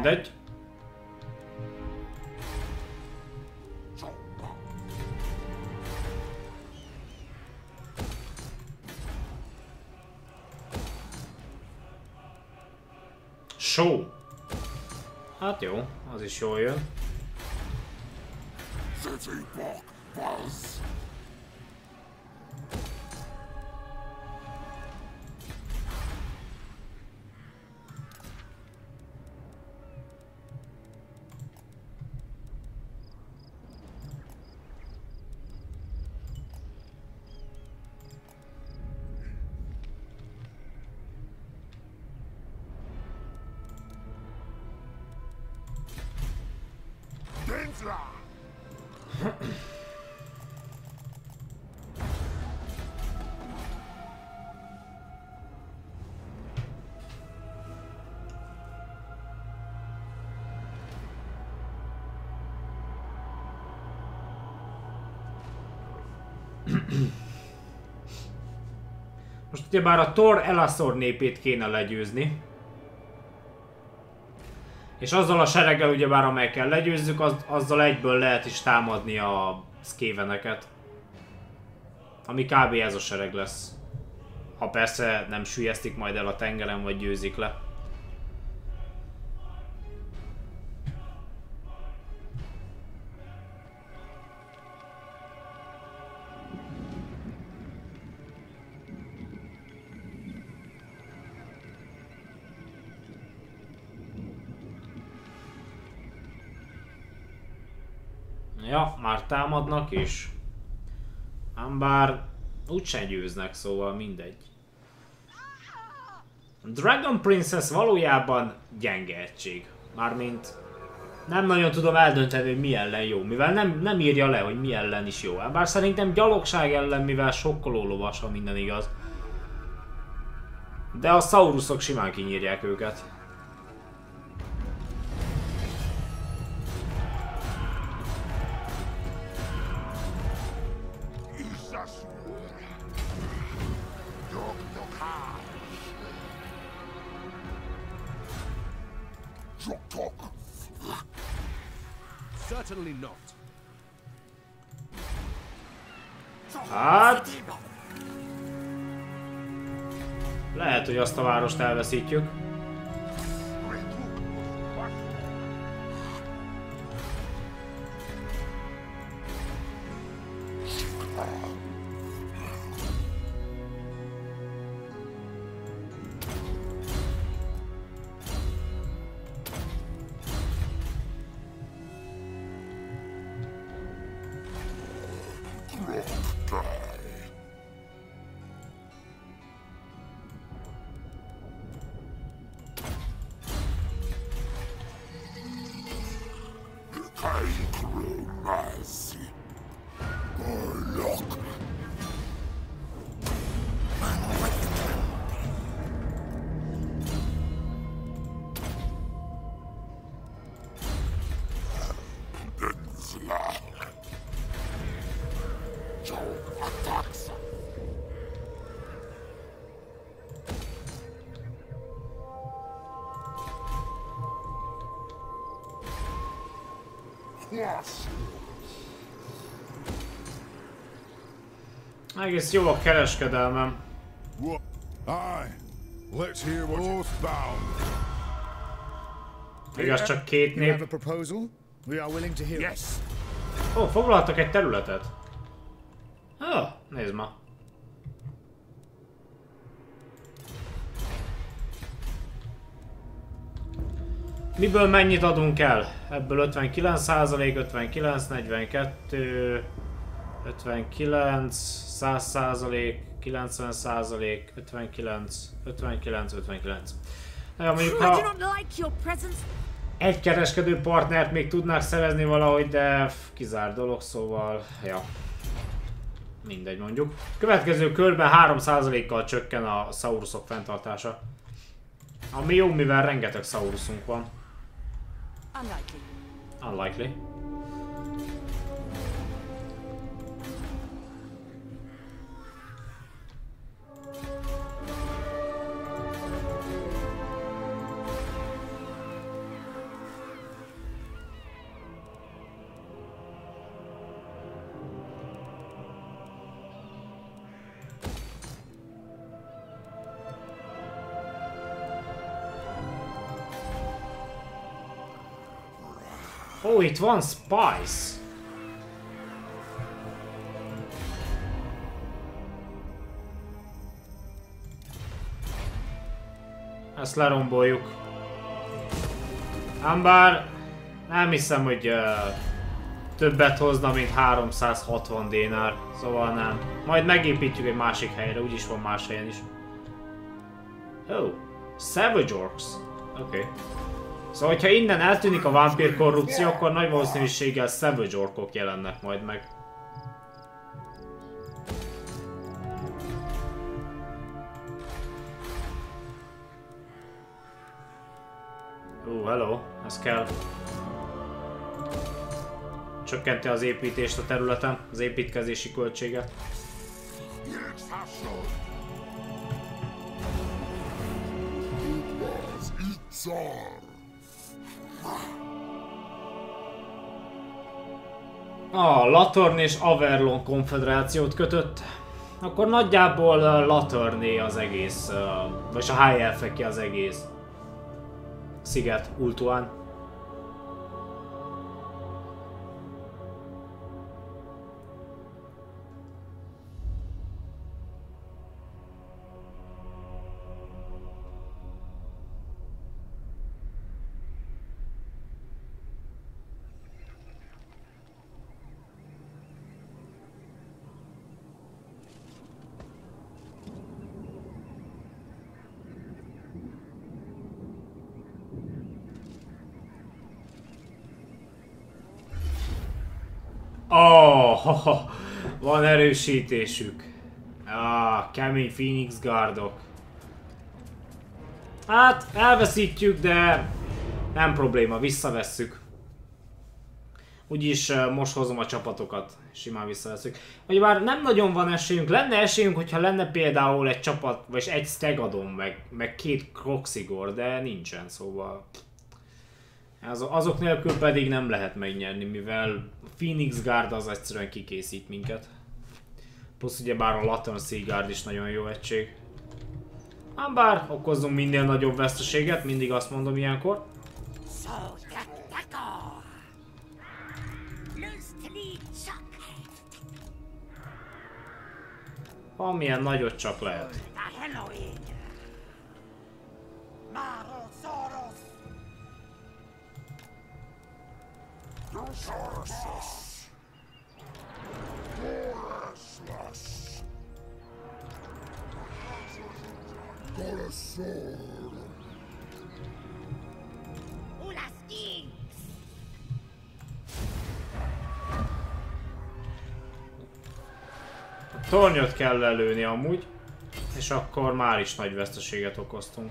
Mindegy. Show. Hát jó, az is jól jön. City Block Buzz. Ugyebár a Thor Elaszor népét kéne legyőzni. És azzal a sereggel ugyebár amelyekkel legyőzzük, az, azzal egyből lehet is támadni a szkéveneket. Ami kb. ez a sereg lesz. Ha persze nem süllyesztik majd el a tengeren, vagy győzik le. Ja, már támadnak is. Ám bár úgyse győznek, szóval mindegy. Dragon Princess valójában gyenge egység. Mármint nem nagyon tudom eldönteni, hogy mi ellen jó, mivel nem, nem írja le, hogy mi ellen is jó. Bár szerintem gyalogság ellen, mivel sokkoló lovas, ha minden igaz. De a Saurusok simán kinyírják őket. Elveszítjük. Egész jó a kereskedelmem. Igaz, csak két You have a nép. proposal? We are willing to hear. Yes. Ó, oh, foglaltak egy területet. Ó, oh, nézd ma. Miből mennyit adunk el? Ebből 59 százalék, 59, 42, 59, 100 százalék, 90 százalék, 59, 59, 59. Na, mondjuk ha egy kereskedő partnert még tudnák szerezni valahogy, de pff, kizárt dolog, szóval, ja. Mindegy mondjuk. Következő körben 3%-kal csökken a Saurusok fenntartása. Ami jó, mivel rengeteg Saurusunk van. Unlikely. Unlikely. Itt van Spice! Ezt leromboljuk. Ám bár nem hiszem, hogy uh, többet hozna, mint 360 dénár. Szóval nem. Majd megépítjük egy másik helyre, úgyis van más helyen is. Oh, Savage Orcs. Oké. Okay. Szóval, hogyha innen eltűnik a vámpír korrupció, akkor nagy valószínűséggel Savage Orkok jelennek majd meg. Ó, hello, ez kell. Csökkenti az építést a területen, az építkezési költséget. Yixasur. A Latorn és Averlon konfederációt kötött. Akkor nagyjából uh, Latorné az egész, uh, vagy a High Elfeké az egész sziget Ultuán. Van erősítésük. Ah, kemény Phoenix Guardok. Hát, elveszítjük, de nem probléma, visszavesszük. Úgyis most hozom a csapatokat, simán visszavesszük. Ugye már nem nagyon van esélyünk, lenne esélyünk, hogyha lenne például egy csapat, vagy egy Stegadon, meg, meg két Croxigor, de nincsen, szóval... Az, azok nélkül pedig nem lehet megnyerni, mivel Phoenix Guard az egyszerűen kikészít minket. Plusz ugye bár a Latency Guard is nagyon jó egység. Ám bár okozzunk minél nagyobb veszteséget, mindig azt mondom ilyenkor. Amilyen nagyot csak lehet. Da Colossus. Ulaskin. A tornyot kell lelőni amúgy, és akkor már is nagy veszteséget okoztunk.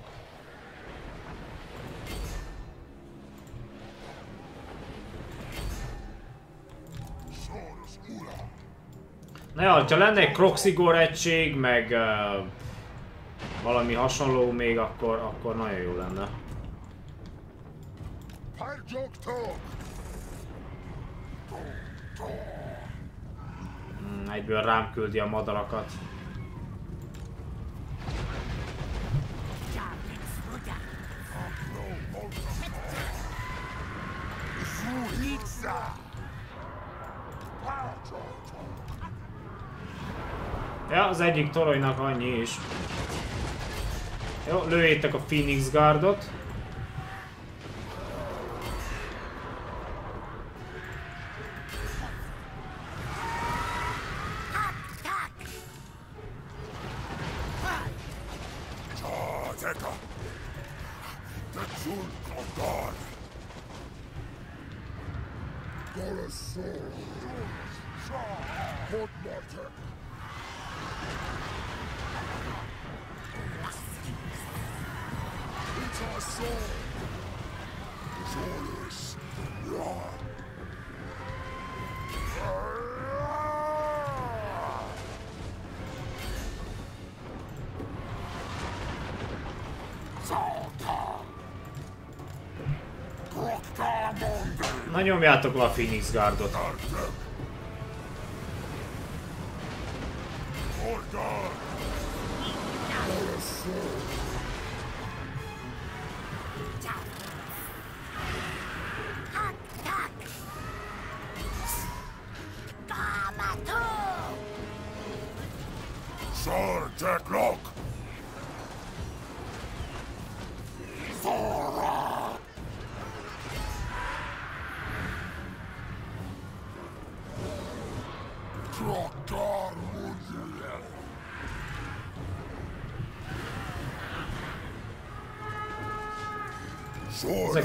Na ja, ha lenne egy Croxigor egység, meg uh, valami hasonló még, akkor, akkor nagyon jó lenne. Hmm, egyből rám küldi a madarakat. Ja, az egyik toronynak annyi is. Jó, lőjétek a Phoenix Guardot. Nyomjátok le a Phoenix Guardot. Orgar.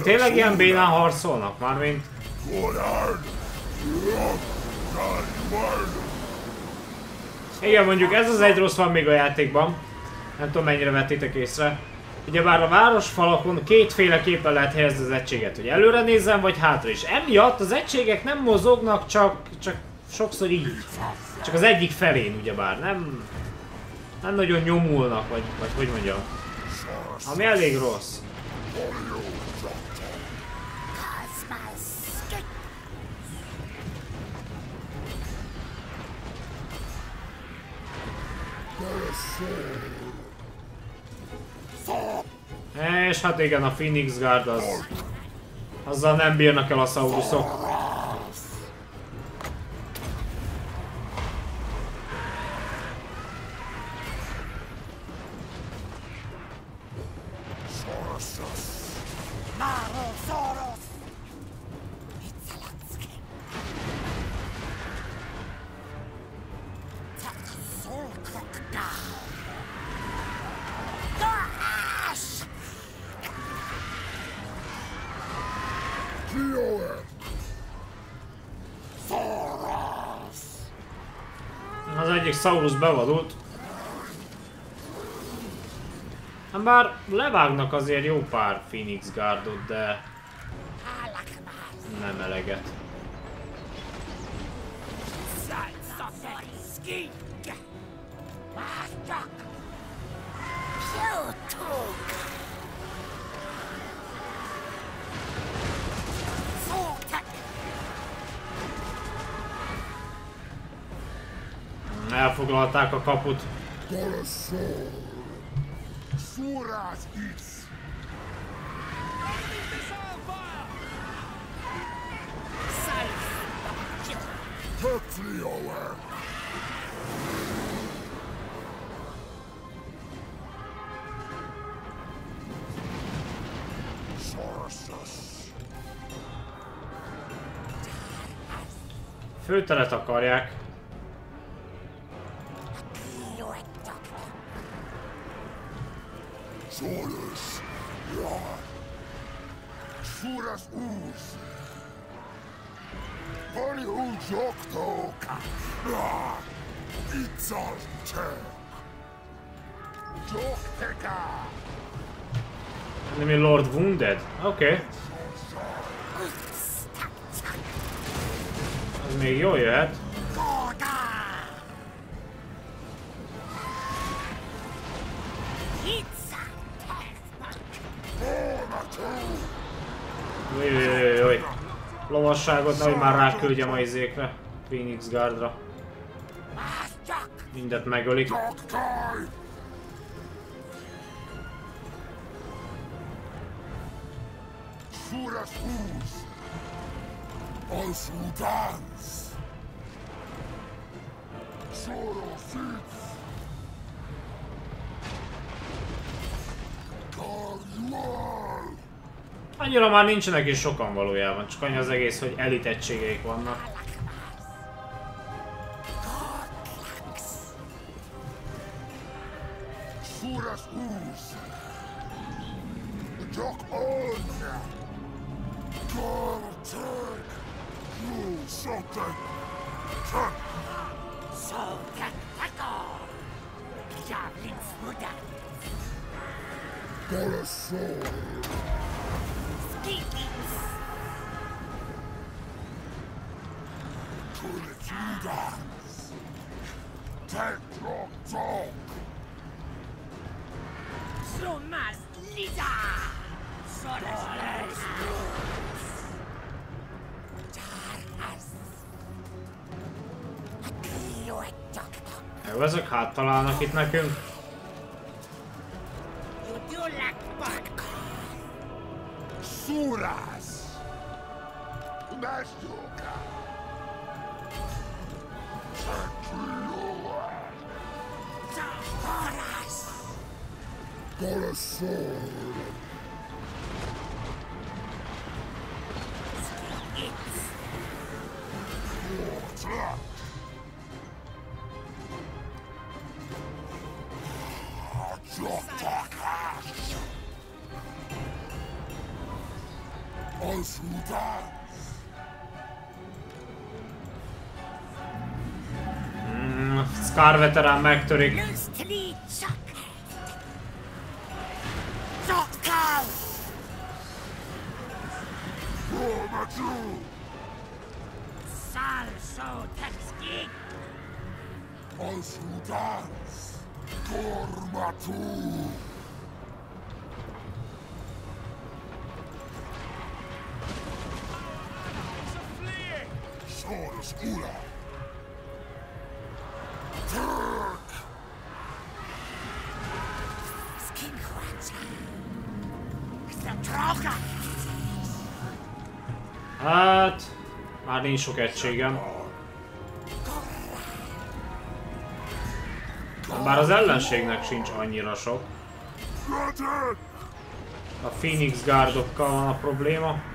Ezek tényleg ilyen bénán harcolnak? Mármint. Igen, mondjuk ez az egy rossz van még a játékban. Nem tudom mennyire vettétek észre. Ugyebár a városfalakon kétféleképpen lehet helyezni az egységet, hogy előre nézzen, vagy hátra is. Emiatt az egységek nem mozognak, csak, csak sokszor így. Csak az egyik felén, ugyebár. Nem, nem nagyon nyomulnak, vagy, vagy hogy mondjam. Ami elég rossz. Hát igen, a Phoenix Guard az... Azzal nem bírnak el a Saurusok. Saurus bevadult. Hát bár levágnak azért jó pár Phoenix Guardot, de nem eleget. Sorsus! Főteret akarják. Lovasságot nehogy már ráküldjem a izékre. Phoenix Guardra. Mindet megölik. Suras us! Alsudans! Sorosits! Annyira már nincsenek is sokan valójában, csak annyi az egész, hogy elit egységeik vannak. Jó, ezek hát találnak itt nekünk. Bak! Suras! Mashuka! Tetrioa! Scar veterán megtörik. Sok egységem. Bár az ellenségnek sincs annyira sok. A Phoenix Guardokkal van a probléma.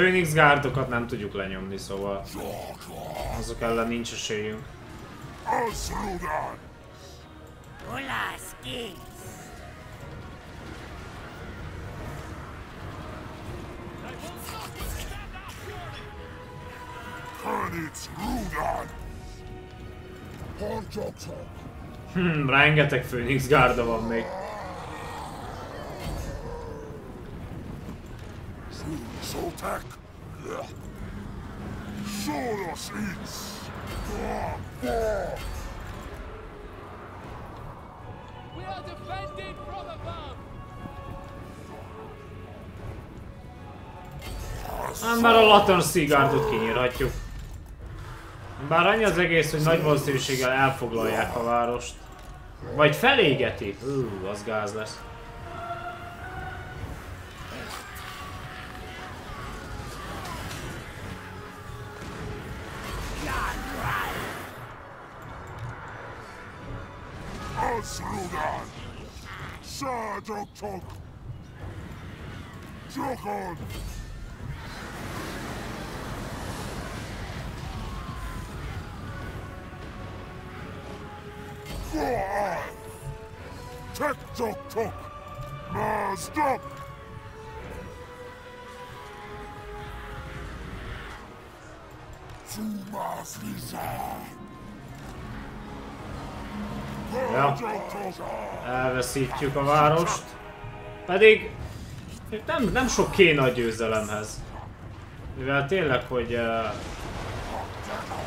Phoenix Guardokat nem tudjuk lenyomni, szóval azok ellen nincs esélyünk. Asrudan. Ula skinks. Kanitz Rudan. Pa tok tok. Hm, rengeteg Phoenix Guarda van még. Latency Guardot kinyírhatjuk. Bár annyi az egész, hogy nagy valószínűséggel elfoglalják a várost. Vagy felégeti. Ú, az gáz lesz. Asrudan. Sa tok tok. Tek tok tok. Stop. Sumas lisa. Ja. Elveszítjük a várost. Pedig nem, nem sok kéne a győzelemhez. Mivel tényleg, hogy uh,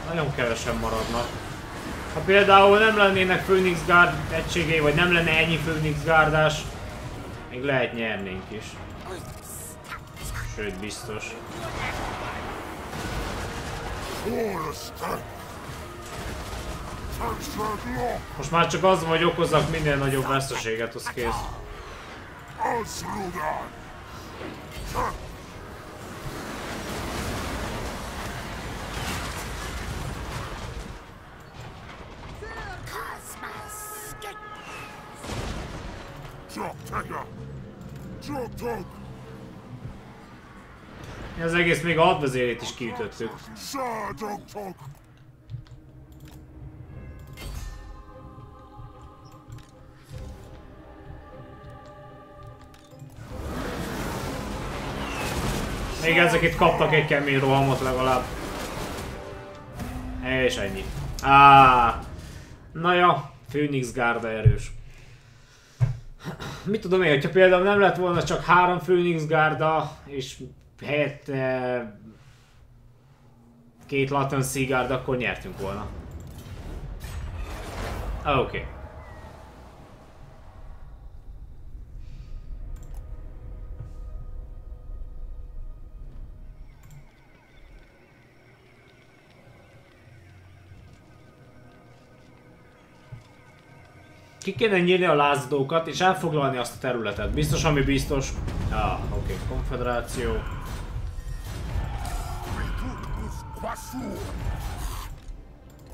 nagyon kevesen maradnak. Ha például nem lennének Phoenix Guard egységei, vagy nem lenne ennyi Phoenix Guardás, még lehet nyernénk is. Sőt, biztos. Most már csak az, hogy okozzak minél nagyobb veszteséget, az kész. Egész még a hadvezérét is kiütöttük. Még ezek itt kaptak egy kemény rohamot legalább. És ennyi. Á, na ja, Phoenix Garda erős. Mit tudom én, hogyha például nem lett volna csak három Phoenix Garda, és helyett eh, két Latency Guard, akkor nyertünk volna. Ah, Oké. Okay. Ki kéne nyírni a lázadókat és elfoglalni azt a területet. Biztos, ami biztos. Ah, oké, okay. konfederáció. Tutkus quasur.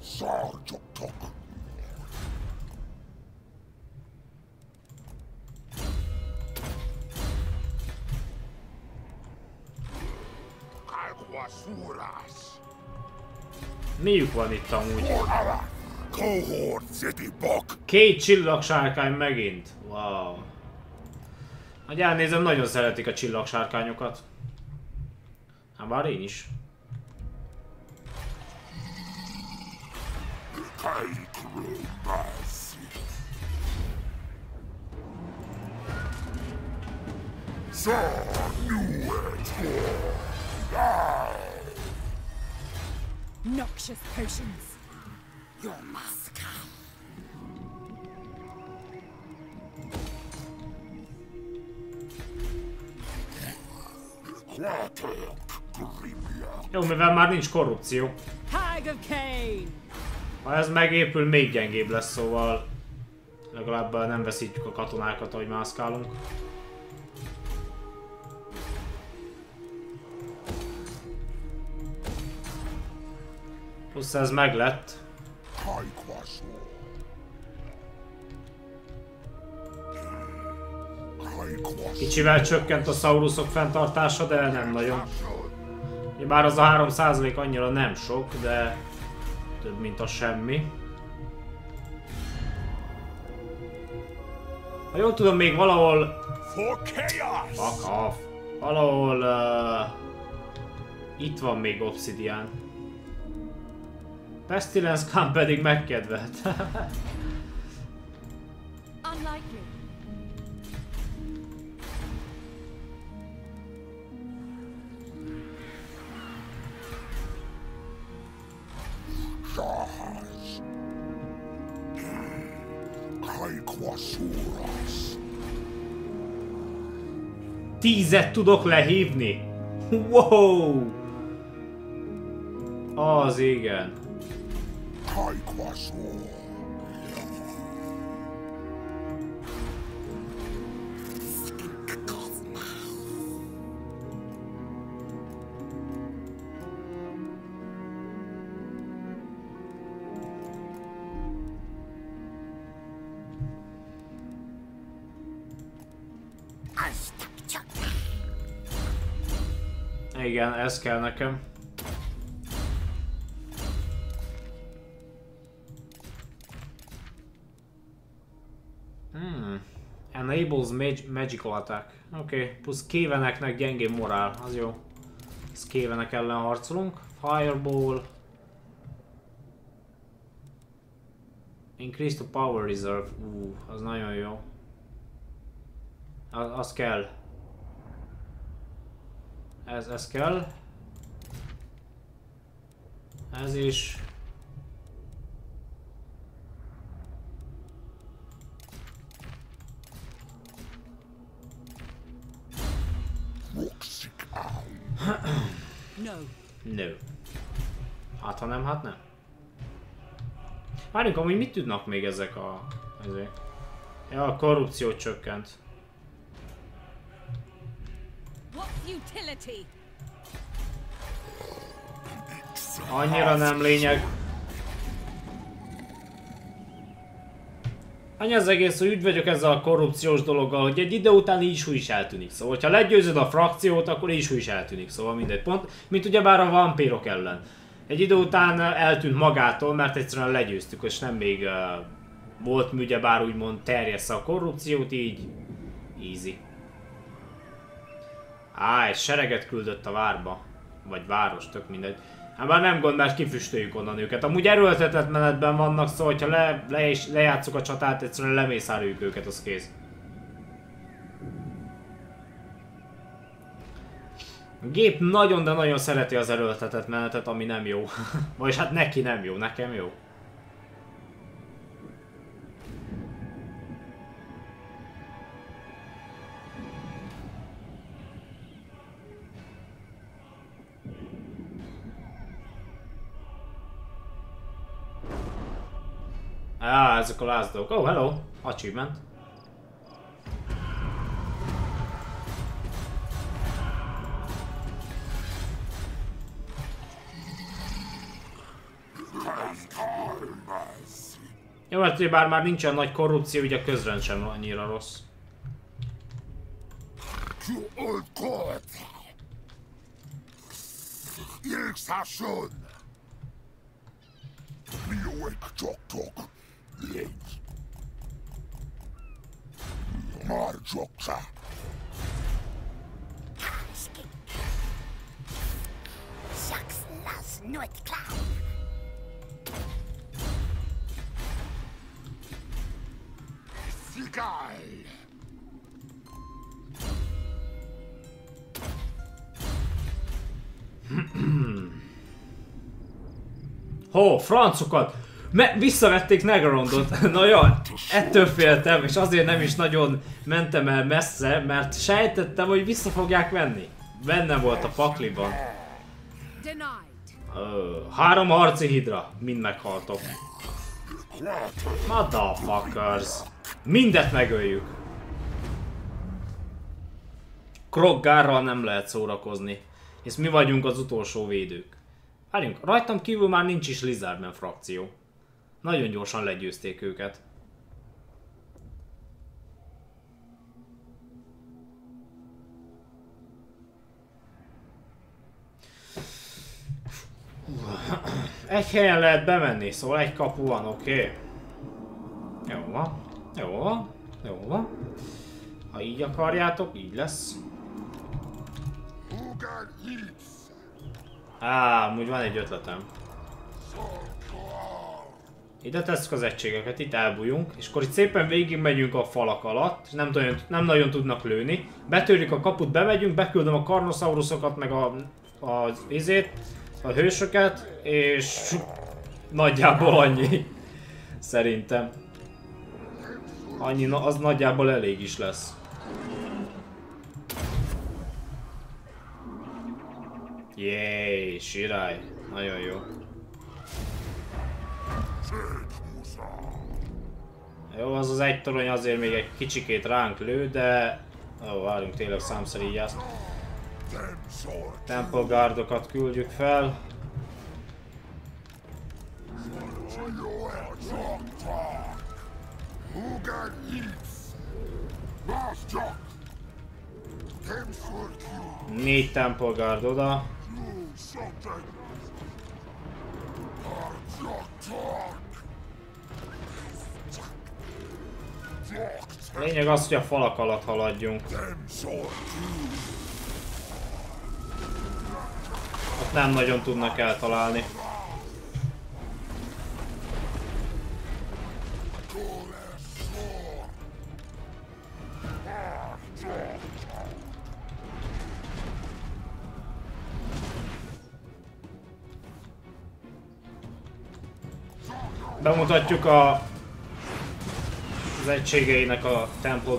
Sar tok tok. Kalquasuras. Miük van itt amúgy? Cohort city bok. Két csillagsárkány megint. Wow. Hogy elnézem, nagyon szeretik a csillagsárkányokat. Hát bár én is. Caicromance. So knew Noxious potions. Your must come. me mivel amar em korrupció. Hag of Cain! Ha ez megépül, még gyengébb lesz, szóval legalább nem veszítjük a katonákat, ahogy mászkálunk. Plusz ez meglett. Kicsivel csökkent a Saurusok fenntartása, de nem nagyon. Bár az a 3% annyira nem sok, de több mint a semmi. Ha jól tudom, még valahol... Fuck off. Valahol... Uh, itt van még Obsidian. Pestilence Khan pedig megkedvelt. Unlikely. Tízet tudok lehívni? Wow! Az igen. Kaikwasu. Igen, ez kell nekem. Hmm. Enables mag magical attack. Oké, okay. plusz kéveneknek gyengébb morál, az jó. Ez kévenek ellen harcolunk. Fireball. Increase the power reserve. Ú, az nagyon jó. Az, az kell. Ez, ez kell. Ez is. No. Hát ha nem, hát nem. Várjunk, amúgy mit tudnak még ezek a... Ezek? Ja, a korrupció csökkent. What's utility? Annyira nem lényeg. Annyi az egész, hogy vagyok ezzel a korrupciós dologgal, hogy egy idő után így is, úgy is eltűnik. Szóval, ha legyőzöd a frakciót, akkor így is, úgy is eltűnik. Szóval mindegy pont. Mint ugyebár a vampírok ellen. Egy idő után eltűnt magától, mert egyszerűen legyőztük, és nem még uh, volt ugyebár úgymond terjessze a korrupciót, így easy. Á, egy sereget küldött a várba. Vagy város, tök mindegy. Hát már nem gond, mert kifüstöljük onnan őket. Amúgy erőltetett menetben vannak, szóval ha le, le is, lejátszuk a csatát, egyszerűen lemészároljuk őket, az kész. A gép nagyon, de nagyon szereti az erőltetett menetet, ami nem jó. Vagyis hát neki nem jó, nekem jó. Ah, ezek a lázdók. Oh, hello! Achievement. Jó, hát bár már nincsen nagy korrupció, ugye a közrend sem annyira rossz. Ilksasson. Mióek csoktok. Mar yoksa. Shucks loves North oh, Franz. Me visszavették Negrondot. Na jó, ettől féltem, és azért nem is nagyon mentem el messze, mert sejtettem, hogy vissza fogják venni. Bennem volt a pakliban. Ö, három harci hidra, mind meghaltok. Motherfuckers. Mindet megöljük. Kroggárral nem lehet szórakozni. És mi vagyunk az utolsó védők. Várjunk, rajtam kívül már nincs is Lizardman frakció. Nagyon gyorsan legyőzték őket. Egy helyen lehet bemenni, szóval egy kapu van, oké? Okay. Jó van, jó van, jó van. Ha így akarjátok, így lesz. Á, amúgy van egy ötletem. Ide tesszük az egységeket, itt elbújunk, és akkor itt szépen végig megyünk a falak alatt, és nem, nagyon, nem nagyon tudnak lőni. Betörjük a kaput, bemegyünk, beküldöm a karnoszaurusokat, meg a, az izét, a hősöket, és nagyjából annyi. Szerintem. Annyi, az nagyjából elég is lesz. Jéj, sirály. Nagyon jó. Jó, az az egy torony azért még egy kicsikét ránk lő, de... Ó, várjunk, tényleg sword. Temple Guardokat küldjük fel. Négy Temple Guard oda. Lényeg az, hogy a falak alatt haladjunk. Ott nem nagyon tudnak eltalálni. Bemutatjuk a az egységeinek a Temple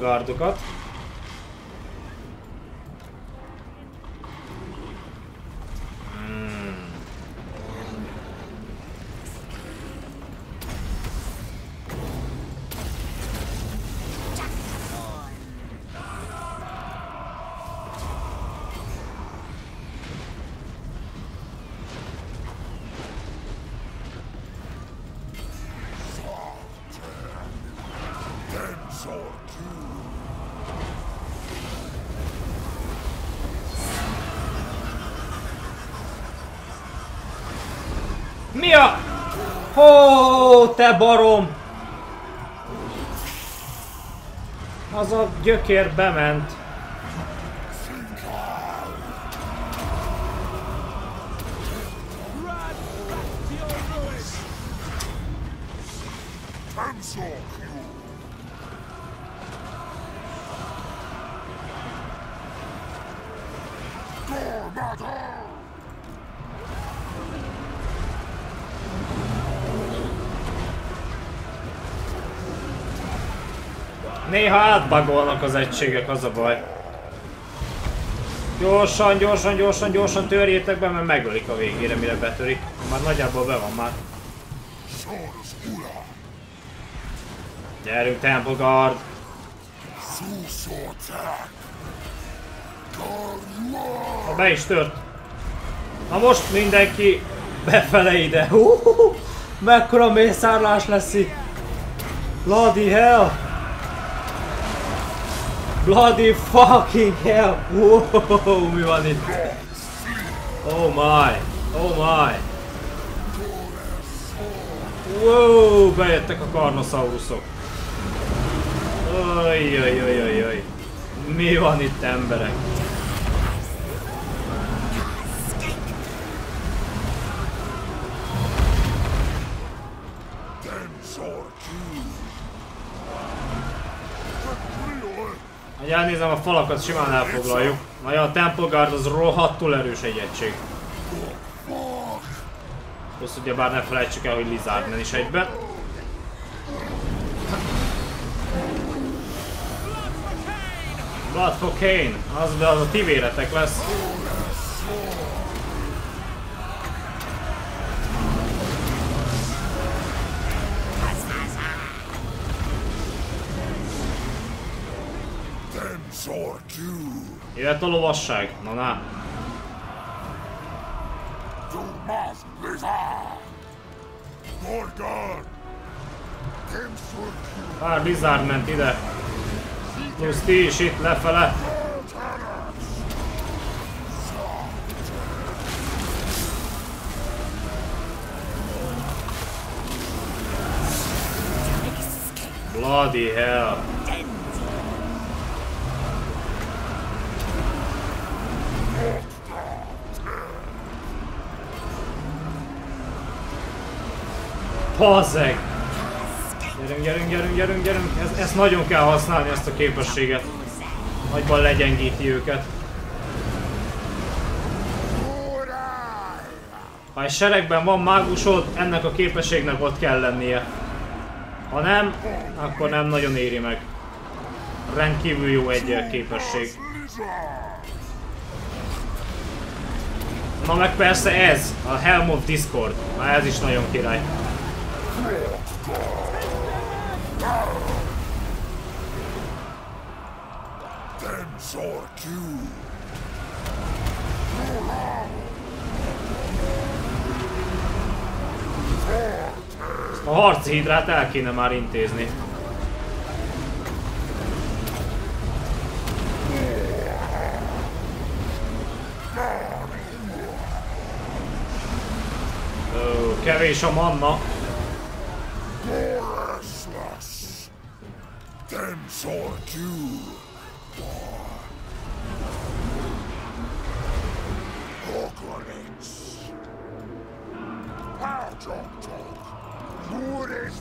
Mi a... Hó, te barom! Az a gyökér bement. Néha átbagolnak az egységek, az a baj. Gyorsan, gyorsan, gyorsan, gyorsan törjétek be, mert megölik a végére, mire betörik. Már nagyjából be van már. Gyerünk, Temple Guard! Ha be is tört. Na most mindenki befele ide. Hú. mekkora mészárlás lesz itt. Bloody hell! Bloody fucking hell! Wow, mi van itt? Oh my! Oh my! Wow, bejöttek a karnosaurusok. Oj, oj, oj, oj, oj. Mi van itt Ha elnézem a falakat, simán elfoglaljuk. Na ja, a Temple Guard az rohadtul erős egy egység. Plusz ugyebár ne felejtsük el, hogy Lizardman is egyben. Blood for Kane, az, de az a ti véretek lesz. Jöhet a lovasság. Na na. Pár Blizzard ment ide. Plusz ti is itt lefele. Bloody hell. Pazzeg! Gyerünk, gyerünk, gyerünk, gyerünk, gyerünk! Ez, ezt nagyon kell használni, ezt a képességet. Nagyban legyengíti őket. Ha egy seregben van mágusod, ennek a képességnek ott kell lennie. Ha nem, akkor nem nagyon éri meg. Rendkívül jó egy képesség. Na meg persze ez, a Helm of Discord. Na ez is nagyon király. Sword too. A harci hidrát el kéne már intézni. Ó, Kevés a manna. Tensor 2. Okolitz. Pajoktok. Mures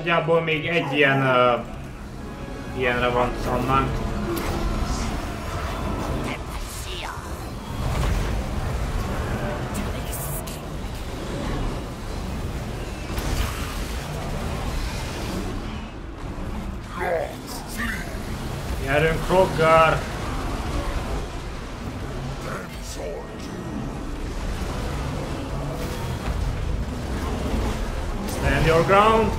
Nagyjából még egy ilyen... Uh, ilyenre van szannánk. Stand your ground!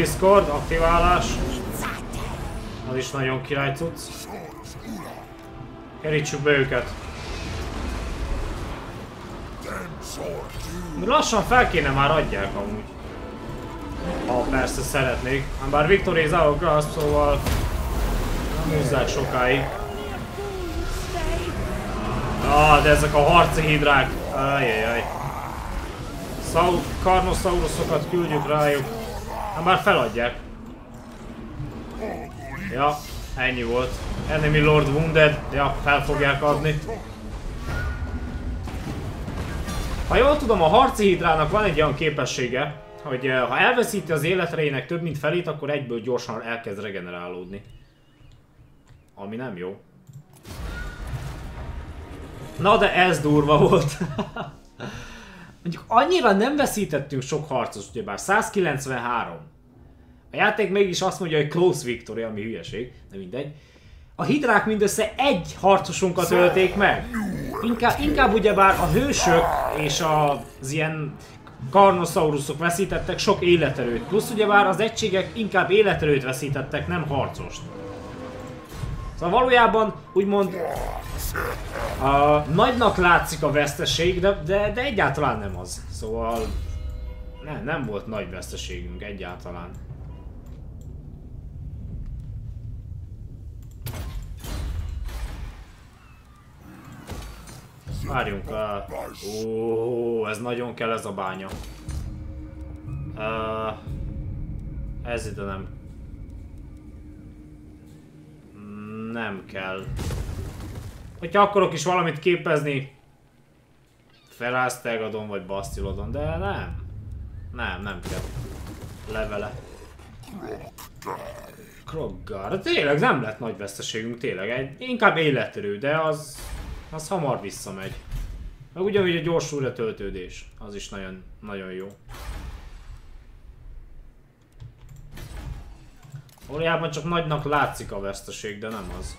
Discord, aktiválás. Az is nagyon király cucc. Kerítsük be őket. Lassan fel kéne már adják amúgy. Ha persze szeretnék. Ám Bár of grasp, szóval nem húzzák sokáig. Ah, de ezek a harci hidrák. Ajajaj. Szau Karnosaurusokat küldjük rájuk. Hát már feladják. Ja, ennyi volt. Enemy Lord Wounded. Ja, fel fogják adni. Ha jól tudom, a harci hidrának van egy olyan képessége, hogy eh, ha elveszíti az életreinek több mint felét, akkor egyből gyorsan elkezd regenerálódni. Ami nem jó. Na de ez durva volt. Mondjuk annyira nem veszítettünk sok harcos, ugyebár 193. A játék mégis azt mondja, hogy close victory, ami hülyeség, de mindegy. A hidrák mindössze egy harcosunkat ölték meg. Inkább, inkább ugyebár a hősök és az ilyen karnosaurusok veszítettek sok életerőt. Plusz ugyebár az egységek inkább életerőt veszítettek, nem harcost. Szóval valójában úgymond Uh, nagynak látszik a veszteség, de, de, de egyáltalán nem az. Szóval... Ne, nem volt nagy veszteségünk egyáltalán. Várjunk le. Ó, ez nagyon kell ez a bánya. Uh, ez ide nem. Nem kell. Hogyha akarok is valamit képezni, Ferásztegadon vagy Bastilodon, de nem. Nem, nem kell. Levele. Kroggar. Tényleg nem lett nagy veszteségünk, tényleg. Egy, inkább életerő, de az, az hamar visszamegy. Meg ugyanúgy a gyors töltődés. Az is nagyon, nagyon jó. Valójában csak nagynak látszik a veszteség, de nem az.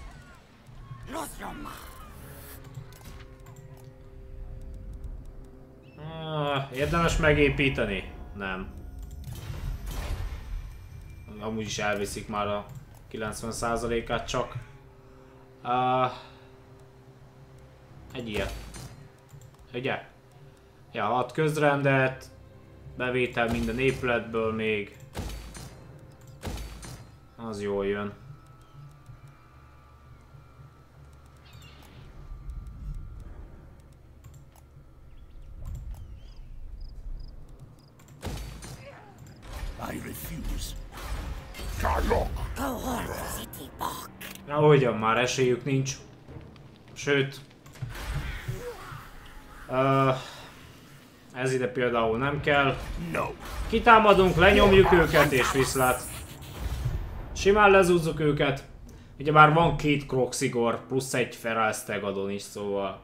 Los Roma. Ah, érdemes megépíteni? Nem. Amúgy is elviszik már a 90%-át csak. Uh, egy ilyet. Ugye? Ja, hat közrendet, bevétel minden épületből még. Az jól jön. I refuse. Kajok! Cohort City Bok. Na hogyan már esélyük nincs. Sőt. Uh, ez ide például nem kell. Kitámadunk, lenyomjuk őket és viszlát. Simán lezúzzuk őket. Ugye már van két Croxigor plusz egy Feral Stegadon is, szóval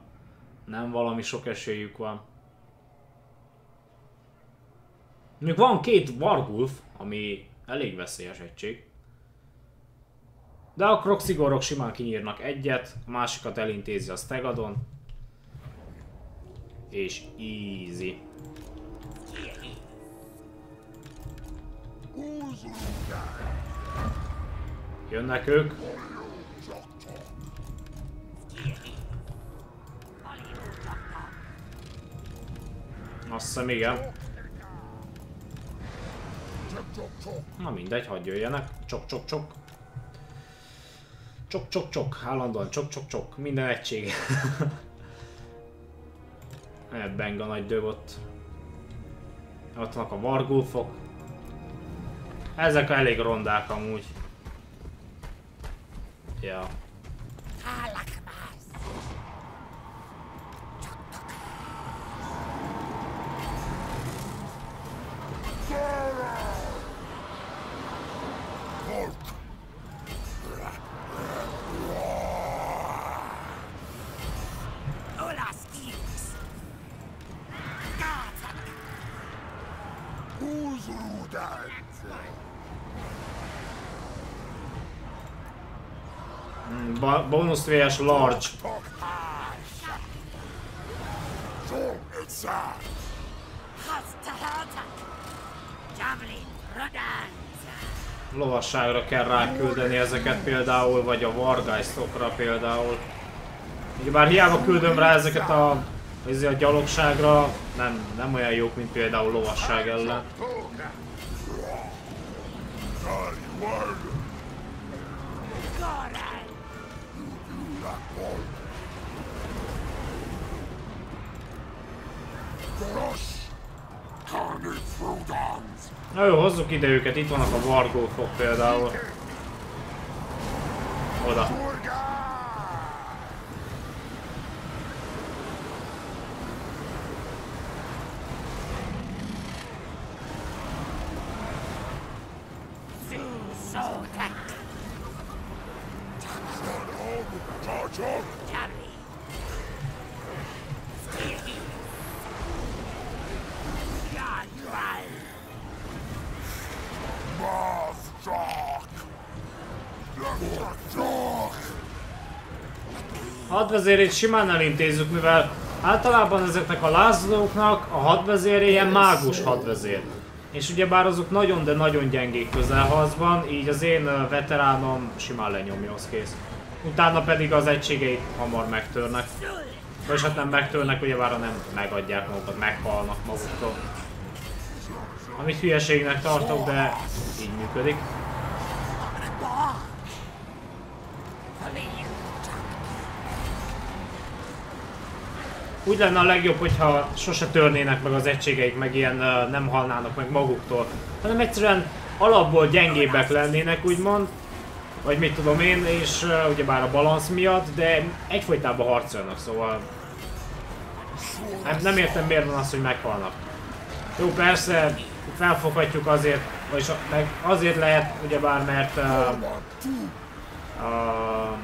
nem valami sok esélyük van. Még van két Wargulf, ami elég veszélyes egység. De a Croxigorok simán kinyírnak egyet, a másikat elintézi a Stegadon. És easy. Jönnek ők. Azt hiszem igen. Na mindegy, hagyj jöjjenek. Csok, csok, csok. Csok, csok, csok. Állandóan csok, csok, csok. Minden egység. Beng a nagy dög ott. Vannak a vargulfok. Ezek elég rondák amúgy. Ja. Halakmaz. Bonus VS Large. Lovasságra kell ráküldeni ezeket például, vagy a Wargeistokra például. Bár hiába küldöm rá ezeket a, a gyalogságra, nem, nem olyan jók, mint például lovasság ellen. Na jó, hozzuk ide őket, itt vannak a Vargófok például. Oda. Hadvezérét simán elintézzük, mivel általában ezeknek a lázadóknak a hadvezér ilyen mágus hadvezér. És ugyebár azok nagyon, de nagyon gyengék közelharcban, így az én veteránom simán lenyomja, az kész. Utána pedig az egységeit hamar megtörnek. Vagy hát nem megtörnek, ugyebár nem megadják magukat, meghalnak maguktól. Amit hülyeségnek tartok, de így működik. Úgy lenne a legjobb, hogyha sose törnének meg az egységeik, meg ilyen uh, nem halnának meg maguktól, hanem egyszerűen alapból gyengébbek lennének, úgymond, vagy mit tudom én, és uh, ugyebár a balansz miatt, de egyfolytában harcolnak, szóval nem, nem értem miért van az, hogy meghalnak. Jó, persze, felfoghatjuk azért, vagyis meg azért lehet, ugyebár, mert uh, uh,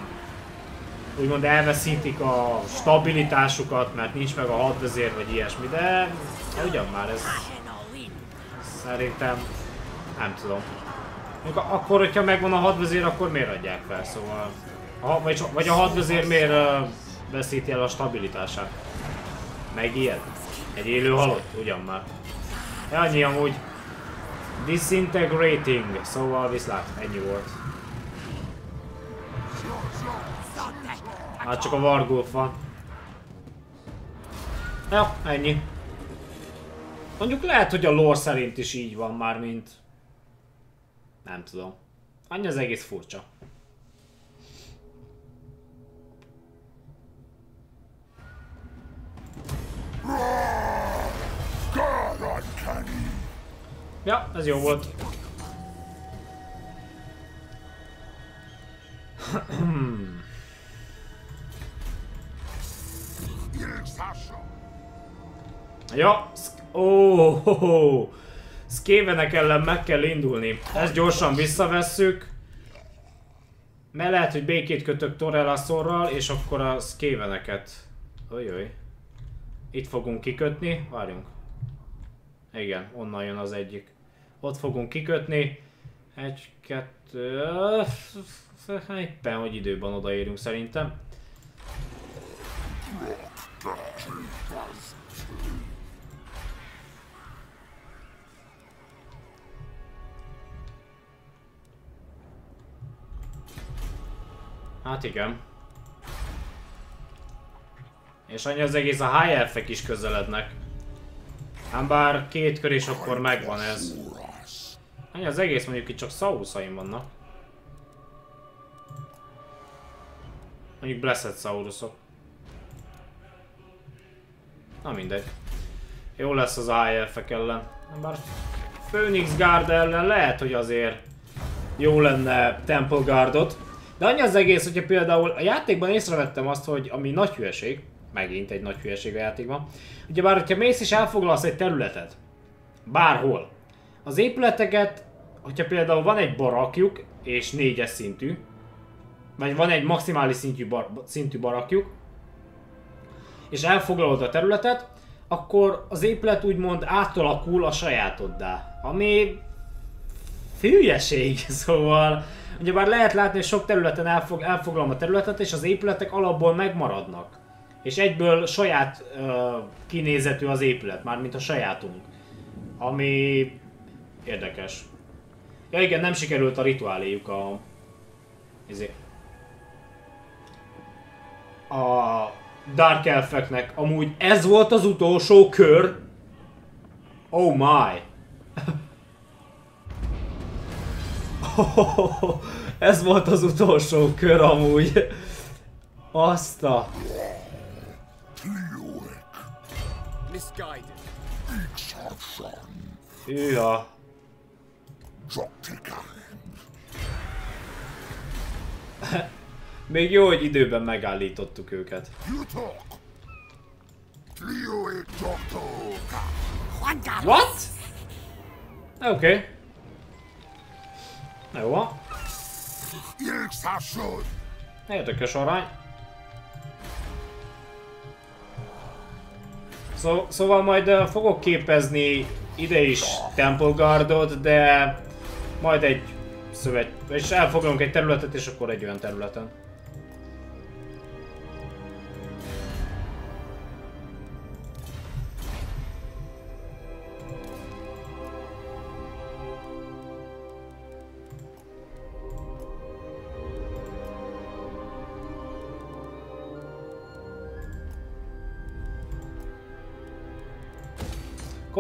úgymond elveszítik a stabilitásukat, mert nincs meg a hadvezér, vagy ilyesmi, de ugyan már ez szerintem nem tudom. Mondjuk akkor, hogyha megvan a hadvezér, akkor miért adják fel, szóval... Ha, vagy, vagy a hadvezér miért uh, veszíti el a stabilitását? Megijed? Egy élő halott? Ugyan már. Ja, annyi amúgy. Disintegrating, szóval viszlát, ennyi volt. Hát csak a Wargulf van. Ja, ennyi. Mondjuk lehet, hogy a lore szerint is így van már, mint... Nem tudom. Annyi az egész furcsa. Ja, ez jó volt. Ja, ó, ho. Skavenek ellen meg kell indulni. Ezt gyorsan visszavesszük. Mert lehet, hogy békét és akkor a Skaveneket. Ojoj. Itt fogunk kikötni. Várjunk. Igen, onnan az egyik. Ott fogunk kikötni. Egy, kettő... Éppen, hogy időben odaérünk szerintem. Hát igen. És annyi az egész, a high elfek is közelednek. Ám bár két kör és akkor megvan ez. Annyi az egész, mondjuk itt csak Sauruszaim vannak. Mondjuk Blessed Saurusok. Na mindegy. Jó lesz az elfek ellen. Bár Phoenix Guard ellen lehet, hogy azért jó lenne Temple Guardot. De annyi az egész, hogyha például a játékban észrevettem azt, hogy ami nagy hülyeség, megint egy nagy hülyeség a játékban, ugyebár, hogyha mész és elfoglalsz egy területet, bárhol, az épületeket, hogyha például van egy barakjuk, és négyes szintű, vagy van egy maximális szintű, bar, szintű barakjuk, és elfoglalod a területet, akkor az épület úgymond átalakul a sajátoddá. Ami hülyeség, szóval ugyebár lehet látni, hogy sok területen elfog, elfoglalom a területet, és az épületek alapból megmaradnak. És egyből saját uh, kinézetű az épület, mármint a sajátunk. Ami érdekes. Ja igen, nem sikerült a rituáléjuk a... Ezért. A Dark Elfeknek. Amúgy ez volt az utolsó kör. Oh my. Ez volt az utolsó kör amúgy. Azt a... Misguided. Hűha. Még jó, hogy időben megállítottuk őket. What? Oké. Okay. Jó van. Érdekes arány. Szó, szóval majd uh, fogok képezni ide is Temple Guardot, de majd egy szövet, és elfoglalunk egy területet, és akkor egy olyan területen.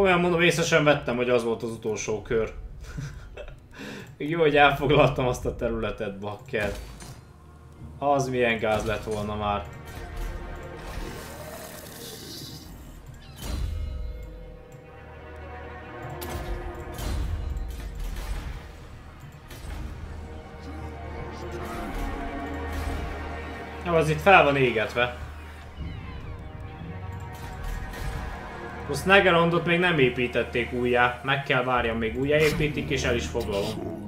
Olyan mondom, észre sem vettem, hogy az volt az utolsó kör. Jó, hogy elfoglaltam azt a területet, bakker. Az milyen gáz lett volna már. Az itt fel van égetve. Most Negerondot még nem építették újjá. Meg kell várjam, még újjá építik és el is foglalom.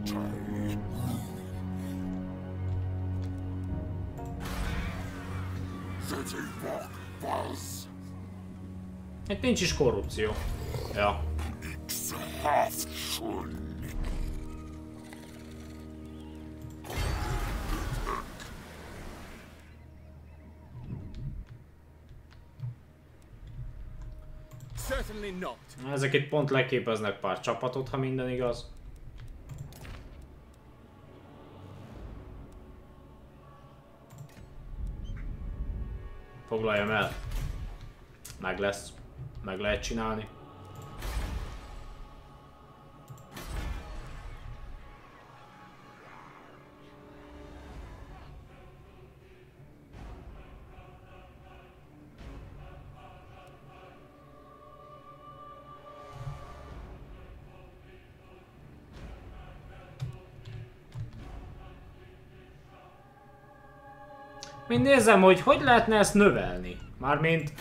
Itt nincs is korrupció. Ja. Ezek itt pont leképeznek pár csapatot, ha minden igaz. Foglaljam el. Meg lesz. Meg lehet csinálni. Én nézem, hogy hogy lehetne ezt növelni. Mármint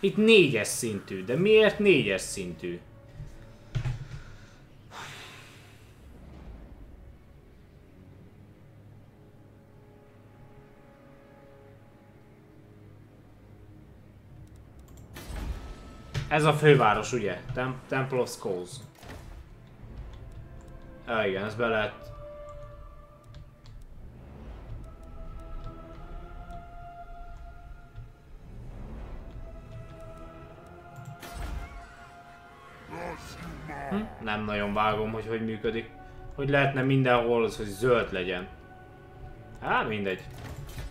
itt négyes szintű, de miért négyes szintű? Ez a főváros, ugye? Tem Temple of Skulls. Ah, igen, ez be lehet Nem nagyon vágom, hogy hogy működik. Hogy lehetne mindenhol az, hogy zöld legyen. Á, mindegy.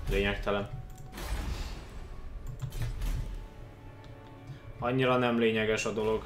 Lényegtelen. Annyira nem lényeges a dolog.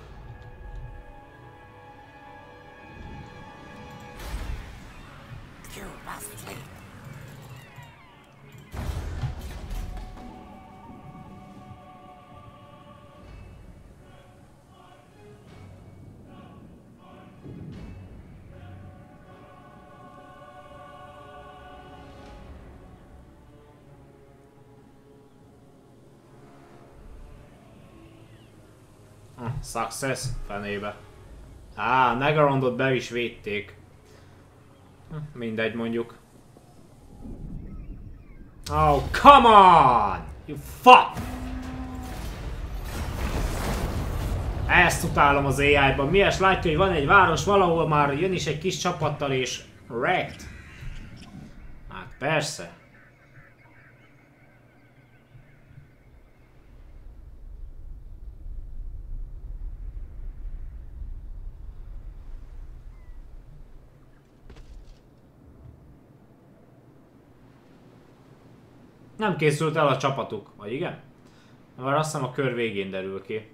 Success fenébe. Á, Negarondot be is védték. Hm, Mindegy mondjuk. Oh, come on! You fuck! Ezt utálom az AI-ban. Miért látja, hogy van egy város valahol már jön is egy kis csapattal és wrecked? Hát persze. Nem készült el a csapatuk, vagy igen? Már azt hiszem a kör végén derül ki.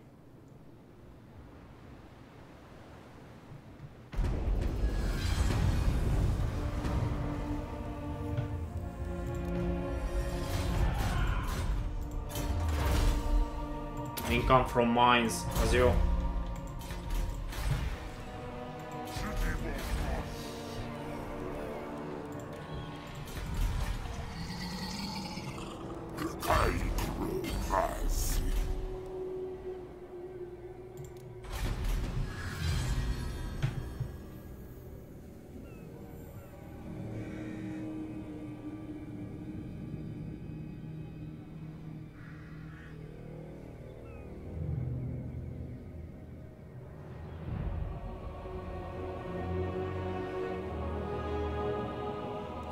Income from mines, az jó.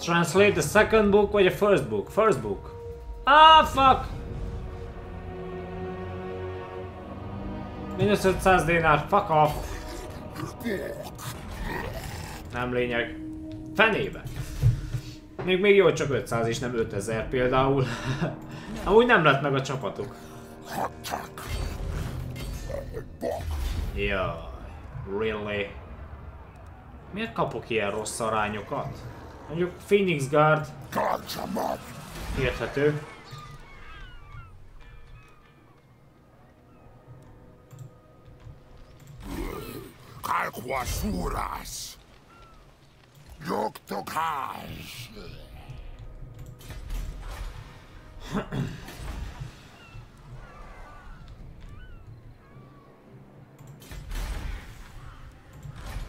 Translate the second book vagy a first book? First book. Ah, fuck! Minusz 500 dénár, fuck off! Nem lényeg. Fenébe. Még, még jó, csak 500 és nem 5000 például. Amúgy nem lett meg a csapatuk. Jaj, really? Miért kapok ilyen rossz arányokat? Mondjuk Phoenix Guard érthető. Kalkwasuras. Yoktokaj.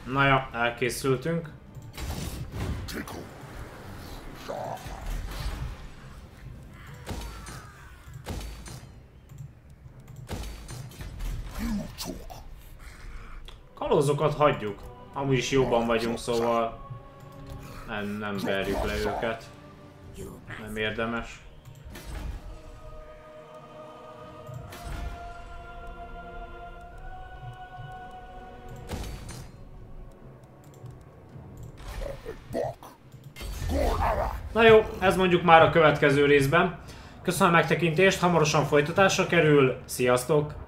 Na ja, elkészültünk. Kalózokat hagyjuk. Amúgy is jobban vagyunk, szóval nem, nem verjük le őket. Nem érdemes. Na jó, ez mondjuk már a következő részben. Köszönöm a megtekintést, hamarosan folytatásra kerül. Sziasztok!